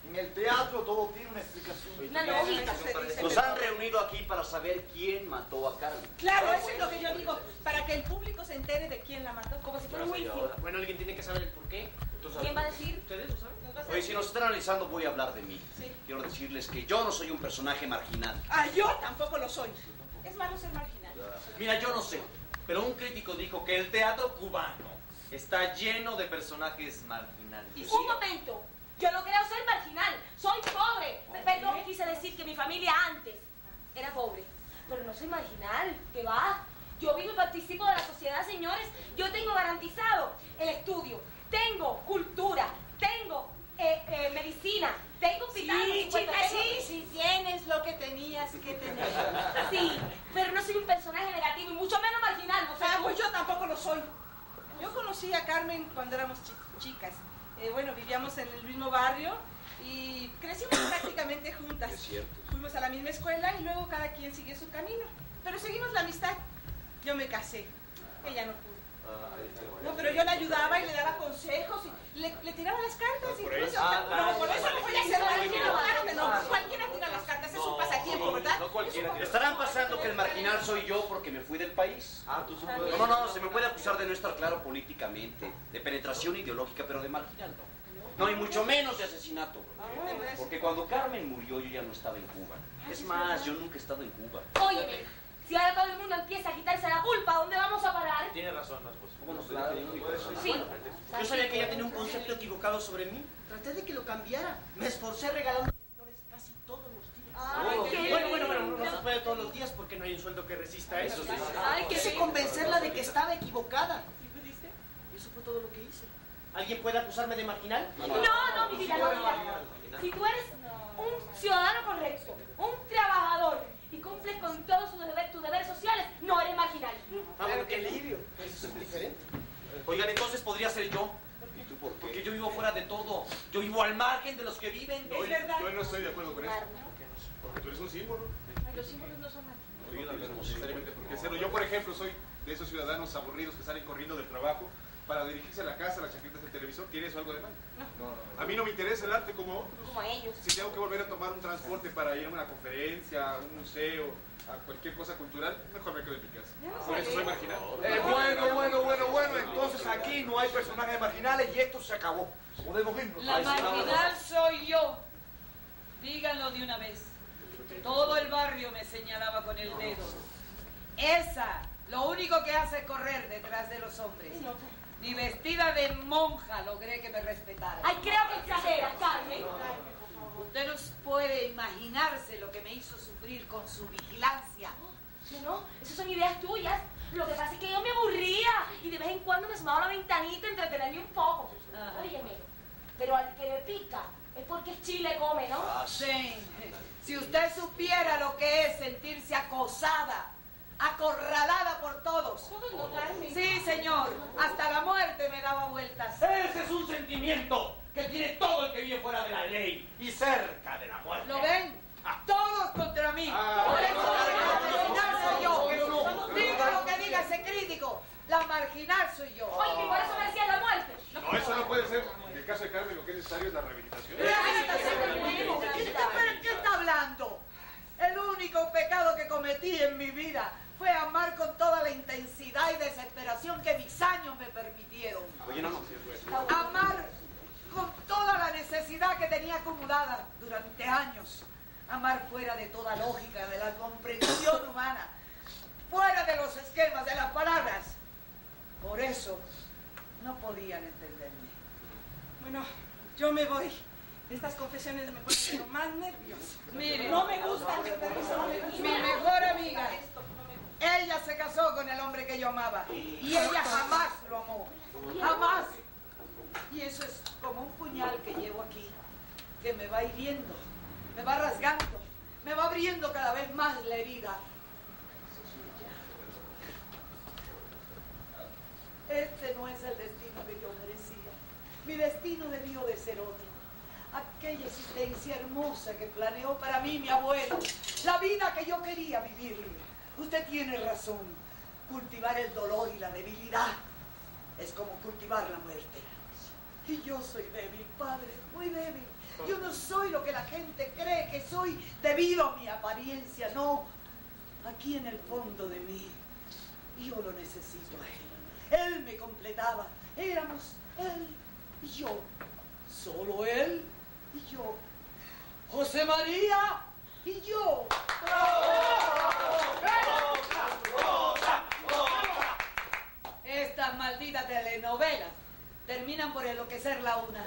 En el teatro todo tiene una explicación. Una lógica. Se dice, Nos han reunido aquí para saber quién mató a Carmen. Claro, eso es lo que yo digo, para que el público se entere de quién la mató. Como si fuera un juicio. Bueno, alguien tiene que saber el por qué. ¿Tú sabes ¿Quién va a decir? ¿Ustedes lo saben? ¿Nos vas a Oye, si nos están analizando voy a hablar de mí. Sí. Quiero decirles que yo no soy un personaje marginal. Ah, yo tampoco lo soy. Es malo ser marginal. Mira, yo no sé, pero un crítico dijo que el teatro cubano está lleno de personajes marginales. Y sí. Un momento. Yo no creo ser marginal. Soy pobre. Perdón, quise decir que mi familia antes era pobre. Pero no soy marginal. ¿Qué va? Yo vivo y participo de la sociedad, señores. Yo tengo garantizado el estudio. Tengo cultura. Tengo eh, eh, medicina. Tengo hospital. Sí, chica, tengo- sí, sí, tienes lo que tenías que tener. Sí, pero no soy un personaje negativo y mucho menos marginal. No Ah, pues yo tampoco lo soy. Yo conocí a Carmen cuando éramos chi- chicas. Eh, bueno, vivíamos en el mismo barrio y crecimos prácticamente juntas. Es cierto. Fuimos a la misma escuela y luego cada quien siguió su camino. Pero seguimos la amistad. Yo me casé. Ella no pudo. No, pero yo le ayudaba y le daba consejos y le, le tiraba las cartas incluso. eso. no, por eso no voy a ser Ah, marginal. ah, Claro que no. ah, Cualquiera tira las cartas, es un pasatiempo, ¿verdad? no cualquiera Estarán pasando que el marginal soy yo porque me fui del país. Ah, tú Ah, puedes. No, no, no, se me puede acusar de no estar claro políticamente, de penetración ideológica, pero de marginal no. No, y mucho menos de asesinato. Porque cuando Carmen murió yo ya no estaba en Cuba. Es más, yo nunca he estado en Cuba. Óyeme, si ahora todo el mundo empieza a quitarse la culpa, ¿dónde vamos a parar? Tiene razón la esposa. ¿Cómo no? Claro, yo no digo eso. Sí. Yo sabía que ella tenía un concepto equivocado sobre mí. Traté de que lo cambiara. Me esforcé regalando flores casi todos los días. Ay, qué Bueno, bueno, bueno, no se puede todos los días porque no hay un sueldo que resista a eso. Ay, qué Quise convencerla de que estaba equivocada. Y eso fue todo lo que hice. ¿Alguien puede acusarme de marginal? No, no, mi vida, no, mira. Si tú eres un ciudadano correcto, un trabajador y cumples con todos tus deberes, tus deberes sociales, no eres marginal. Ah, bueno, qué alivio. Eso es diferente. Oigan, entonces podría ser yo. ¿Y tú por Porque qué? yo vivo fuera de todo. Yo vivo al margen de los que viven. Es verdad. Yo no estoy de acuerdo con eso. Porque tú eres un símbolo. Ay, los símbolos no son marginales. No tiene necesariamente por qué serlo. Yo, por ejemplo, soy de esos ciudadanos aburridos que salen corriendo del trabajo para dirigirse a la casa, a las chaquetas del televisor. ¿Tiene eso algo de malo? A mí no me interesa el arte como otros. Como a ellos. Si tengo que volver a tomar un transporte para ir a una conferencia, a un museo, a cualquier cosa cultural, mejor me quedo en mi casa. Por eso soy marginal. Eh, bueno, bueno, bueno, bueno, entonces aquí no hay personajes marginales y esto se acabó. Podemos irnos. La marginal soy yo. Díganlo de una vez. Todo el barrio me señalaba con el dedo. Esa, lo único que hace es correr detrás de los hombres. Ni vestida de monja logré que me respetaran. Ay, creo que exageras, Carmen. Usted no puede imaginarse lo que me hizo sufrir con su vigilancia. No, no, esas son ideas tuyas. Lo que pasa es que yo me aburría y de vez en cuando me asomaba a la ventanita a entretenerme un poco. Ajá. Óyeme, pero al que le pica es porque chile come, ¿no? Sí. Si usted supiera lo que es sentirse acosada, acorralada por todos. Sí, señor. Hasta la muerte me daba vueltas. Ese es un sentimiento que tiene todo el que vive fuera de la ley y cerca de la muerte. ¿Lo ven? Todos contra mí. Ah, Por eso no, la marginal soy yo. Diga lo que diga ese crítico. La marginal soy yo. Oye, por eso merecía la muerte. No, eso no puede ser. En el caso de Carmen, lo que es necesario es la rehabilitación. ¿Qué está, pero qué está hablando? El único pecado que cometí en mi vida fue amar con toda la intensidad y desesperación que mis años me permitieron. Oye, no, no. Amar con toda la necesidad que tenía acumulada durante años. Amar fuera de toda lógica, de la comprensión humana, fuera de los esquemas, de las palabras. Por eso no podían entenderme. Bueno, yo me voy. Estas confesiones me ponen lo más nerviosa. Mire, No me gustan, de permiso, no me gustan. mi mejor amiga, ella se casó con el hombre que yo amaba y ella jamás lo amó, jamás. Y eso es como un puñal que llevo aquí, que me va hiriendo, me va rasgando, me va abriendo cada vez más la herida. Este no es el destino que yo merecía. Mi destino debió de ser otro. Aquella existencia hermosa que planeó para mí mi abuelo. La vida que yo quería vivir. Usted tiene razón. Cultivar el dolor y la debilidad es como cultivar la muerte. Y yo soy débil, padre, muy débil. Yo no soy lo que la gente cree que soy debido a mi apariencia, no. Aquí en el fondo de mí, yo lo necesito a él. Él me completaba. Éramos él y yo. Solo él y yo. José María y yo. Estas malditas telenovelas terminan por enloquecer la una.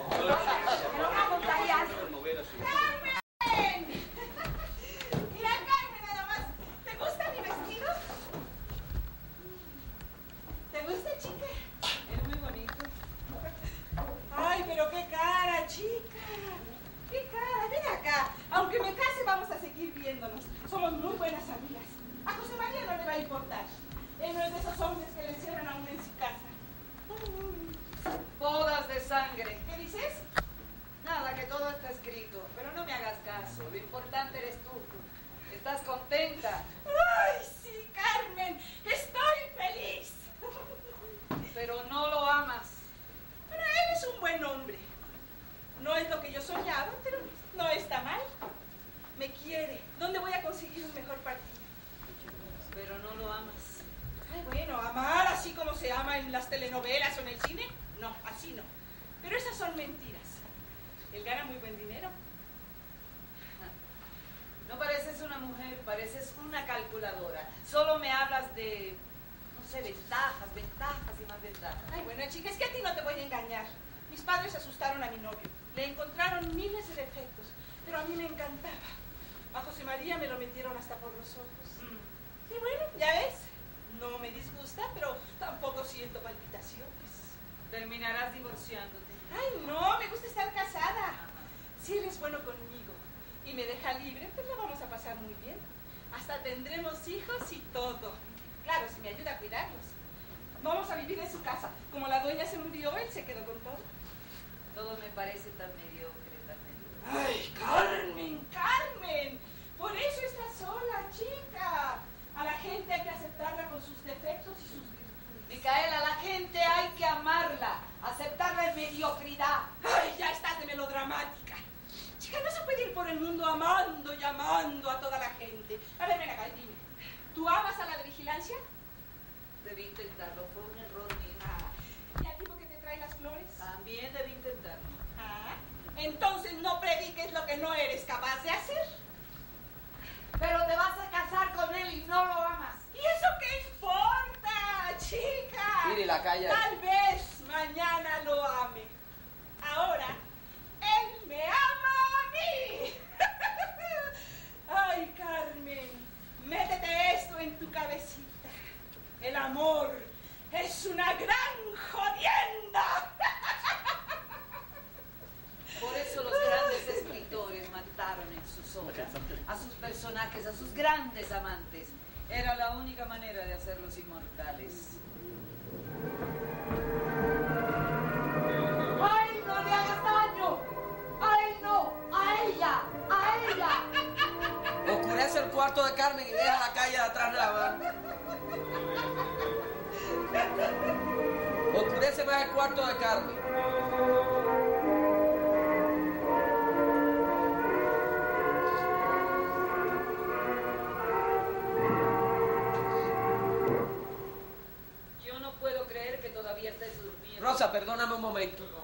momento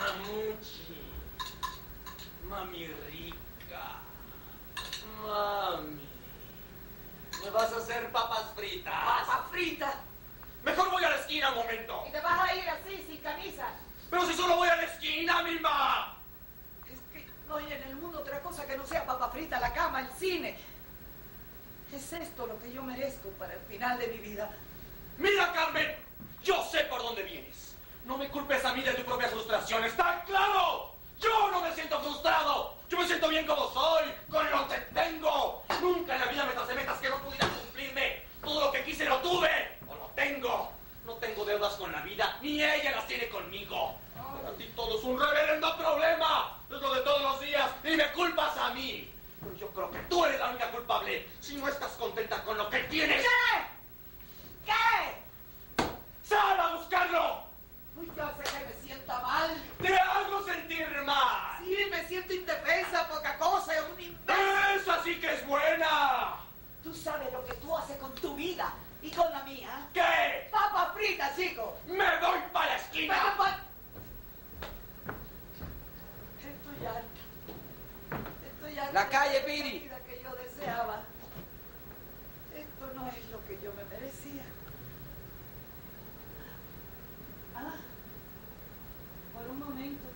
Mamuchi, mami rica, mami. ¿Me vas a hacer papas fritas? ¿Papas fritas? Mejor voy a la esquina un momento. ¿Y te vas a ir así, sin camisa? Pero si solo voy a la esquina, misma. Es que no hay en el mundo otra cosa que no sea papa frita, la cama, el cine. ¿Es esto lo que yo merezco para el final de mi vida? Mira, Carmen, yo sé por dónde vienes. No me culpes a mí de tu propia frustración, ¿está claro? Yo no me siento frustrado. Yo me siento bien como soy, con lo que tengo. Nunca en la vida me tracé metas que no pudieran cumplirme. Todo lo que quise lo tuve o lo tengo. No tengo deudas con la vida, ni ella las tiene conmigo. Para ti todo es un reverendo problema. Es lo de todos los días y me culpas a mí. Yo creo que tú eres la única culpable si no estás contenta con lo que tienes. ¿Qué? ¿Qué? ¡Sal a buscarlo! Uy, yo sé que me sienta mal. ¡Te hago sentir mal! Sí, me siento indefensa, poca cosa, un imbécil. ¡Esa sí que es buena! Tú sabes lo que tú haces con tu vida y con la mía. ¿Qué? Papa frita, chico. ¡Me doy para la esquina! Vete pa- Estoy harta. Estoy harta. La calle, Piri. vida que yo deseaba. Esto no es momento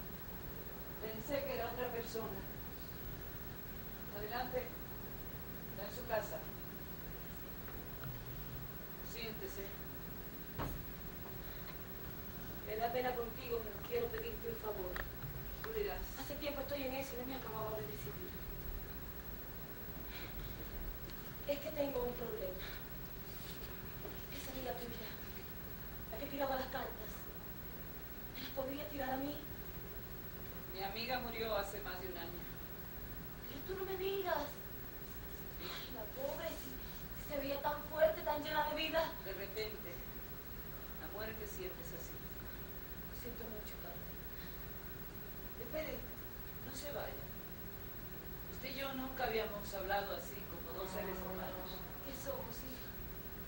habíamos hablado así como dos seres humanos. ¿Qué somos, hija?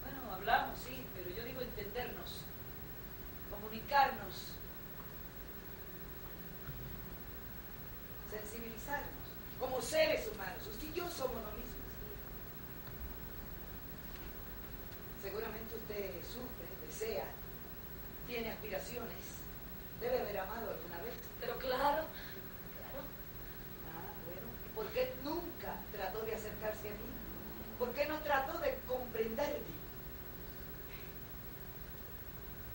Bueno, hablamos, sí, pero yo digo entendernos, comunicarnos, sensibilizarnos, como seres humanos. Usted y yo somos lo mismo. Seguramente usted sufre, desea, tiene aspiraciones, debe haber amado alguna vez. Pero claro, claro. Ah, bueno. ¿Y por qué nunca trató de acercarse a mí? ¿Por qué no trató de comprenderme?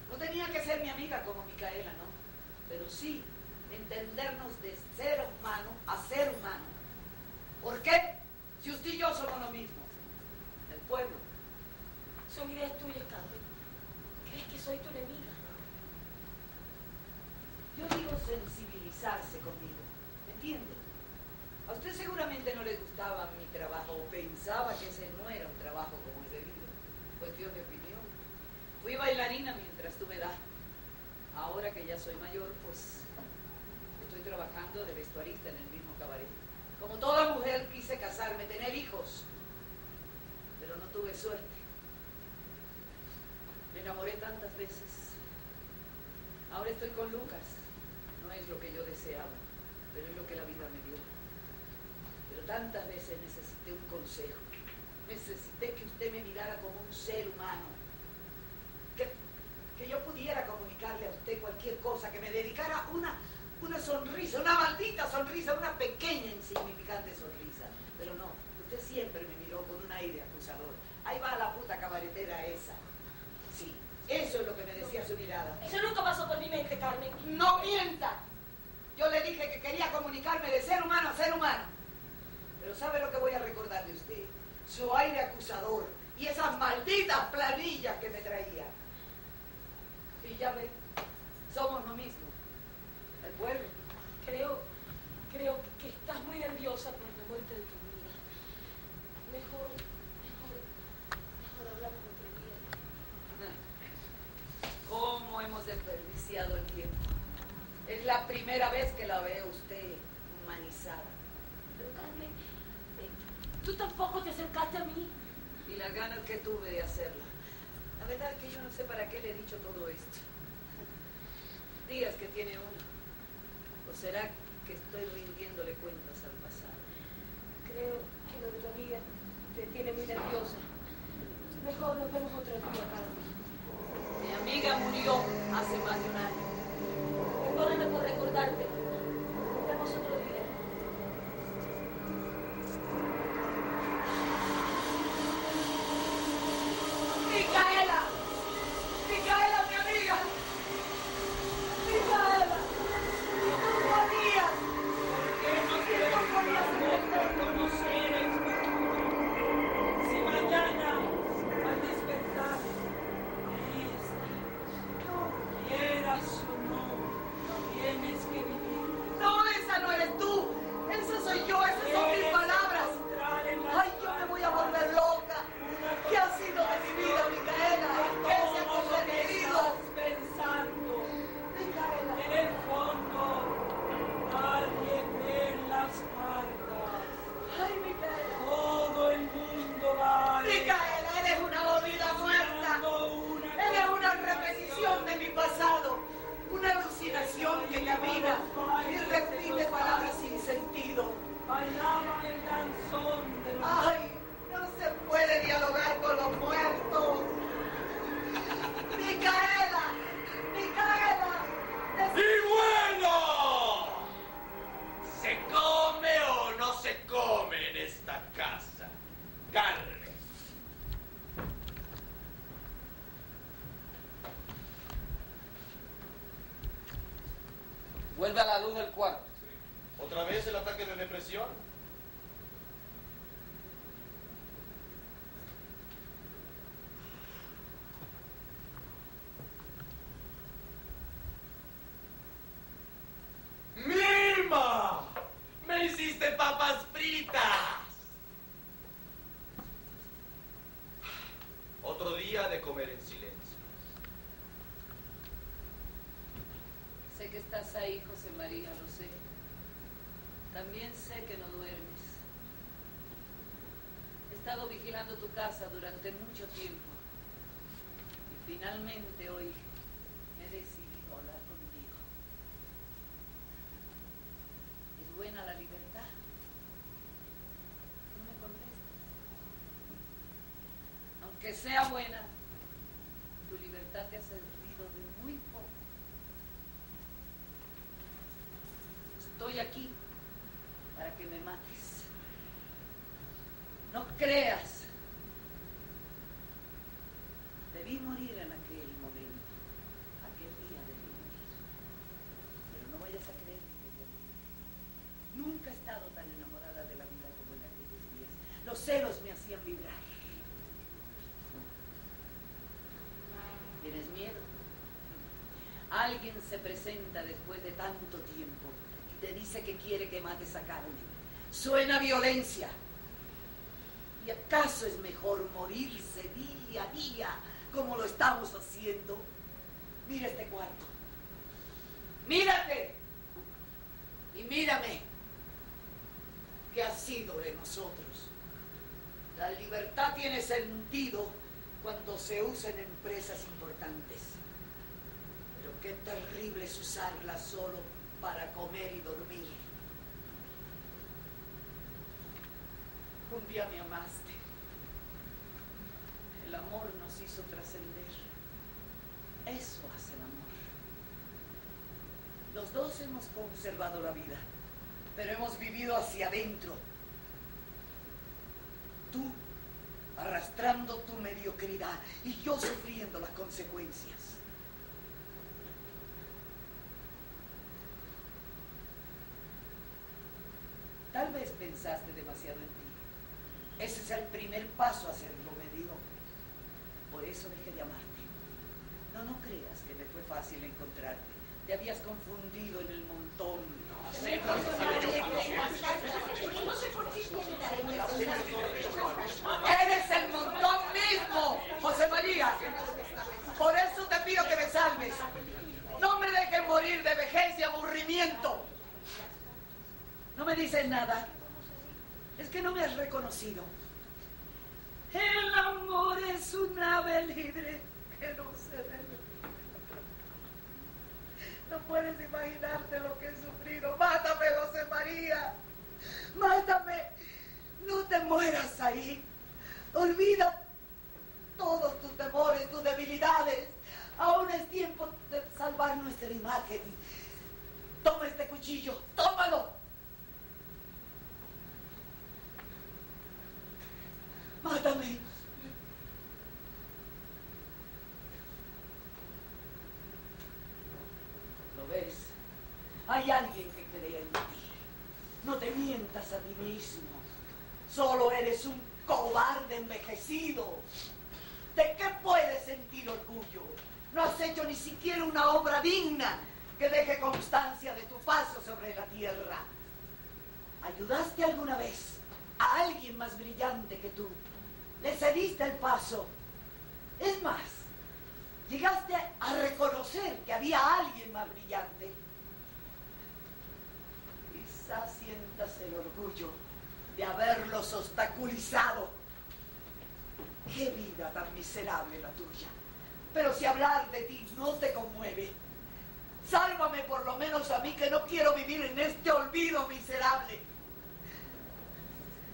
No tenía como Micaela, ¿no? Pero sí entendernos de ser humano a ser humano. ¿Por qué? Si usted y yo somos lo mismo. El pueblo. Son ideas tuyas, Carmen. ¿Crees que soy tu enemiga? Yo digo sensibilizarse conmigo. ¿Me entiende? A usted seguramente no le gustaba mi trabajo o pensaba que ese no era un trabajo como es debido. Cuestión de opinión. Fui bailarina mientras tuve edad. Ahora que ya soy mayor, pues estoy trabajando de vestuarista en el mismo cabaret. Como toda mujer quise casarme, tener hijos, pero no tuve suerte. Me enamoré tantas veces. Ahora estoy con Lucas. No es lo que yo deseaba, pero es lo que la vida me dio. Pero tantas veces necesité un consejo. Necesité que usted me mirara como un ser humano. Que, que yo pudiera comunicarle a usted cualquier cosa, que me dedicara una, una sonrisa, una maldita sonrisa, una pequeña insignificante sonrisa. Pero no, usted siempre me miró con un aire acusador. Ahí va la puta cabaretera esa. Sí, eso es lo que me decía su mirada. Eso nunca pasó por mi mente, Carmen. ¡No mienta! Yo le dije que quería comunicarme de ser humano a ser humano. ¿Sabe lo que voy a recordar de usted? Su aire acusador y esas malditas planillas que me traía somos lo mismo. El pueblo. Creo, creo que estás muy nerviosa por la muerte de tu amiga. Mejor, mejor, mejor hablamos otro día. ¿Cómo hemos desperdiciado el tiempo? Es la primera vez que la veo usted humanizada. Pero Carmen, eh, tú tampoco te acercaste a mí. y las ganas que tuve de hacerla. La verdad es que yo no sé para qué le he dicho todo esto. Días que tiene uno. ¿O será que estoy rindiéndole cuentas al pasado? Creo que lo de tu amiga te tiene muy nerviosa. Mejor nos vemos otro día, Carmen. Mi amiga murió hace más de un año. Perdóname por recordarte. Vigilando tu casa durante mucho tiempo. Y finalmente hoy me he decidido hablar contigo. ¿Es buena la libertad? No me contestas. Aunque sea buena, tu libertad te ha servido de muy poco. Estoy aquí para que me mates. No creas. Debí morir en aquel momento. Aquel día debí morir. Pero no vayas a creer que quería morir. Nunca he estado tan enamorada de la vida como en aquellos días. Los celos me hacían vibrar. ¿Tienes miedo? Alguien se presenta después de tanto tiempo y te dice que quiere que mates a Carmen. Suena violencia. ¿Y acaso es mejor morirse día a día como lo estamos haciendo? Mira este cuarto. Mírate. Y mírame. ¿Qué ha sido de nosotros? La libertad tiene sentido cuando se usa en empresas importantes. Pero qué terrible es usarla solo para comer y dormir. Un día me amaste. El amor nos hizo trascender. Eso hace el amor. Los dos hemos conservado la vida, pero hemos vivido hacia adentro. Tú arrastrando tu mediocridad y yo sufriendo las consecuencias. Tal vez pensaste demasiado en ti. Ese es el primer paso a hacerlo medido. Por eso dejé de amarte. No, no creas que me fue fácil encontrarte. Te habías confundido en el montón. Eres el montón mismo, Por eso te pido que me salves. No me dejes morir de vejez y aburrimiento. No me dices nada. Es que no me has reconocido. El amor es un ave libre que no se debe. No puedes imaginarte lo que he sufrido. Mátame, José María. Mátame. No te mueras ahí. Olvida todos tus temores, tus debilidades. Aún es tiempo de salvar nuestra imagen. Toma este cuchillo. Tómalo. Mátame. ¿Lo ves? Hay alguien que cree en ti. No te mientas a ti mismo. Solo eres un cobarde envejecido. ¿De qué puedes sentir orgullo? No has hecho ni siquiera una obra digna que deje constancia de tu paso sobre la tierra. ¿Ayudaste alguna vez a alguien más brillante que tú? ¿Le cediste el paso? Es más, llegaste a reconocer que había alguien más brillante. Quizás sientas el orgullo de haberlos obstaculizado. Qué vida tan miserable la tuya. Pero si hablar de ti no te conmueve, sálvame por lo menos a mí que no quiero vivir en este olvido miserable.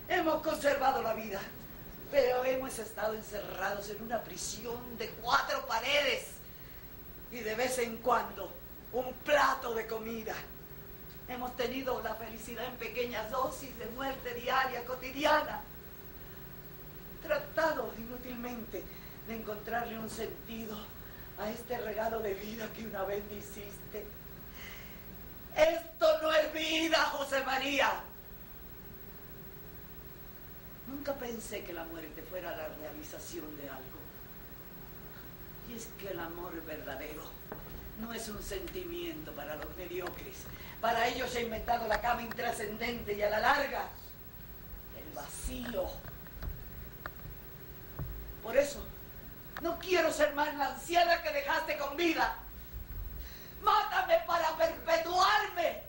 Hemos conservado la vida, pero hemos estado encerrados en una prisión de cuatro paredes y de vez en cuando un plato de comida. Hemos tenido la felicidad en pequeñas dosis de muerte diaria, cotidiana. Tratado inútilmente de encontrarle un sentido a este regalo de vida que una vez me hiciste. Esto no es vida, José María. Nunca pensé que la muerte fuera la realización de algo. Y es que el amor verdadero no es un sentimiento para los mediocres. Para ellos se ha inventado la cama intrascendente y a la larga el vacío. Por eso, no quiero ser más la anciana que dejaste con vida. Mátame para perpetuarme.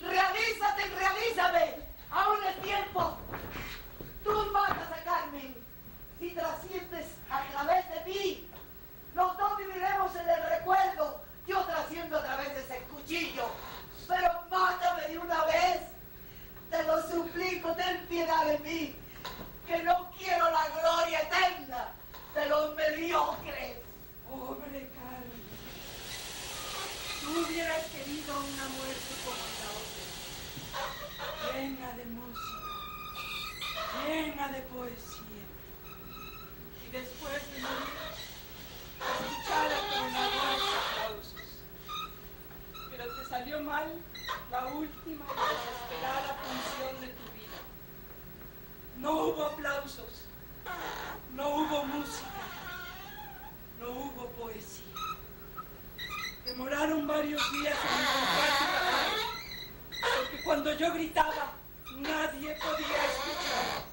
Realízate y realízame. Aún es tiempo. Tú matas a Carmen. Si trasciendes a través de mí, los dos viviremos en el recuerdo. Yo trasciendo a través de ese cuchillo. Pero mátame de una vez. Te lo suplico, ten piedad de mí. Que no quiero la gloria eterna de los mediocres. Pobre Carmen. Tú hubieras querido una muerte como la otra. Llena de música. Llena de poesía. Y después de morir, escuchar atronadores aplausos. Pero te salió mal la última y desesperada función de tu vida. No hubo aplausos. No hubo música. No hubo poesía. Demoraron varios días en encontrar cadáver, porque cuando yo gritaba, nadie podía escuchar,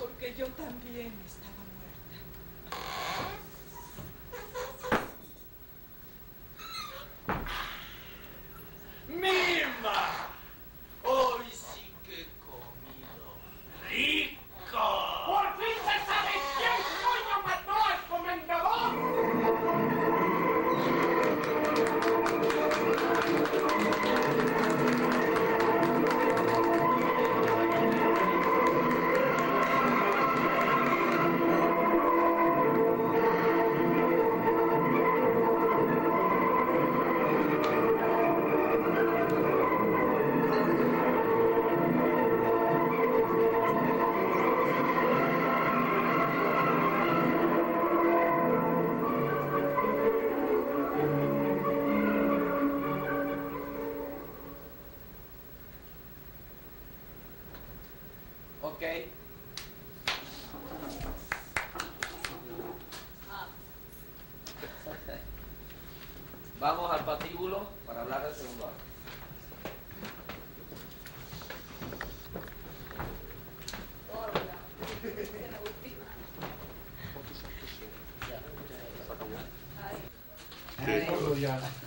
porque yo también estaba muerta. ¡Mima! Hoy rico. ¡Por fin se sabe Vamos al patíbulo para hablar del segundo acto.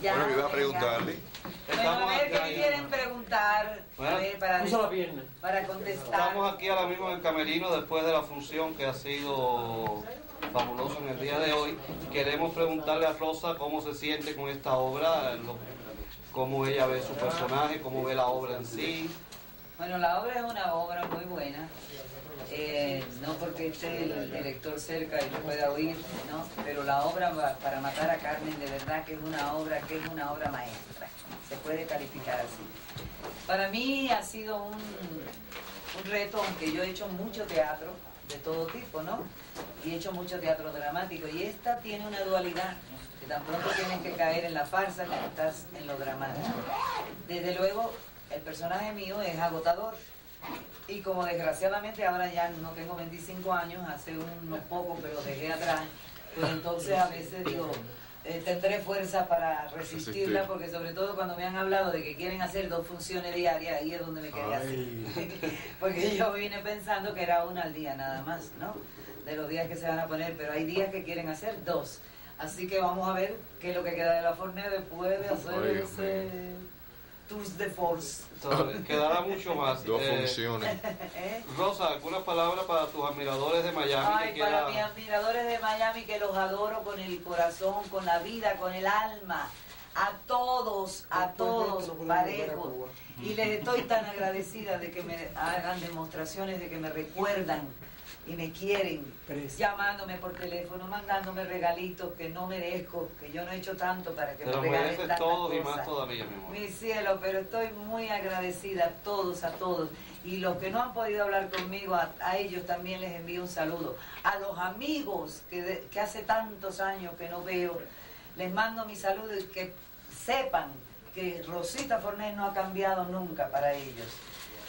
Ya. Bueno, que iba a preguntarle. Bueno, a ver qué me quieren preguntar. A Bueno, ver, para, Usa la pierna. para contestar. Estamos aquí ahora mismo en el camerino después de la función que ha sido fabulosa en el día de hoy. Queremos preguntarle a Rosa cómo se siente con esta obra, cómo ella ve su personaje, cómo ve la obra en sí. Bueno, la obra es una obra muy buena. Eh, no porque esté el director cerca y lo pueda oír, ¿no? pero la obra para matar a Carmen de verdad que es una obra que es una obra maestra. Se puede calificar así. Para mí ha sido un, un reto, aunque yo he hecho mucho teatro de todo tipo, ¿no? Y he hecho mucho teatro dramático. Y esta tiene una dualidad, que tan pronto tienes que caer en la farsa que estás en lo dramático. Desde luego, el personaje mío es agotador. Y como desgraciadamente ahora ya no tengo 25 años, hace unos pocos lo dejé atrás, pues entonces a veces digo, eh, tendré fuerza para resistirla, Resistir. porque sobre todo cuando me han hablado de que quieren hacer dos funciones diarias, ahí es donde me quedé así. Porque yo vine pensando que era una al día nada más, ¿no? De los días que se van a poner, pero hay días que quieren hacer dos. Así que vamos a ver qué es lo que queda de la fornea después de hacer Oiga, ese tours de force. Quedará mucho más. Dos Eh, funciones. Rosa, algunas palabras para tus admiradores de Miami Ay, que para mis admiradores de Miami que los adoro con el corazón, con la vida, con el alma. A todos, a todos, parejos. Y les estoy tan agradecida de que me hagan demostraciones, de que me recuerdan y me quieren, llamándome por teléfono, mandándome regalitos que no merezco, que yo no he hecho tanto para que me lo regalen tantas todos y cosas. más todavía, mi amor. Mi cielo, pero estoy muy agradecida a todos, a todos. Y los que no han podido hablar conmigo, a, a ellos también les envío un saludo. A los amigos que, de- que hace tantos años que no veo, les mando mi saludo y que sepan que Rosita Fornés no ha cambiado nunca para ellos,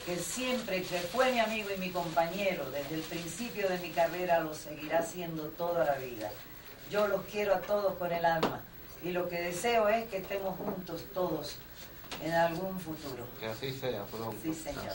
que siempre, que fue mi amigo y mi compañero desde el principio de mi carrera, lo seguirá siendo toda la vida. Yo los quiero a todos con el alma y lo que deseo es que estemos juntos todos en algún futuro. Que así sea, perdón. Sí, señor.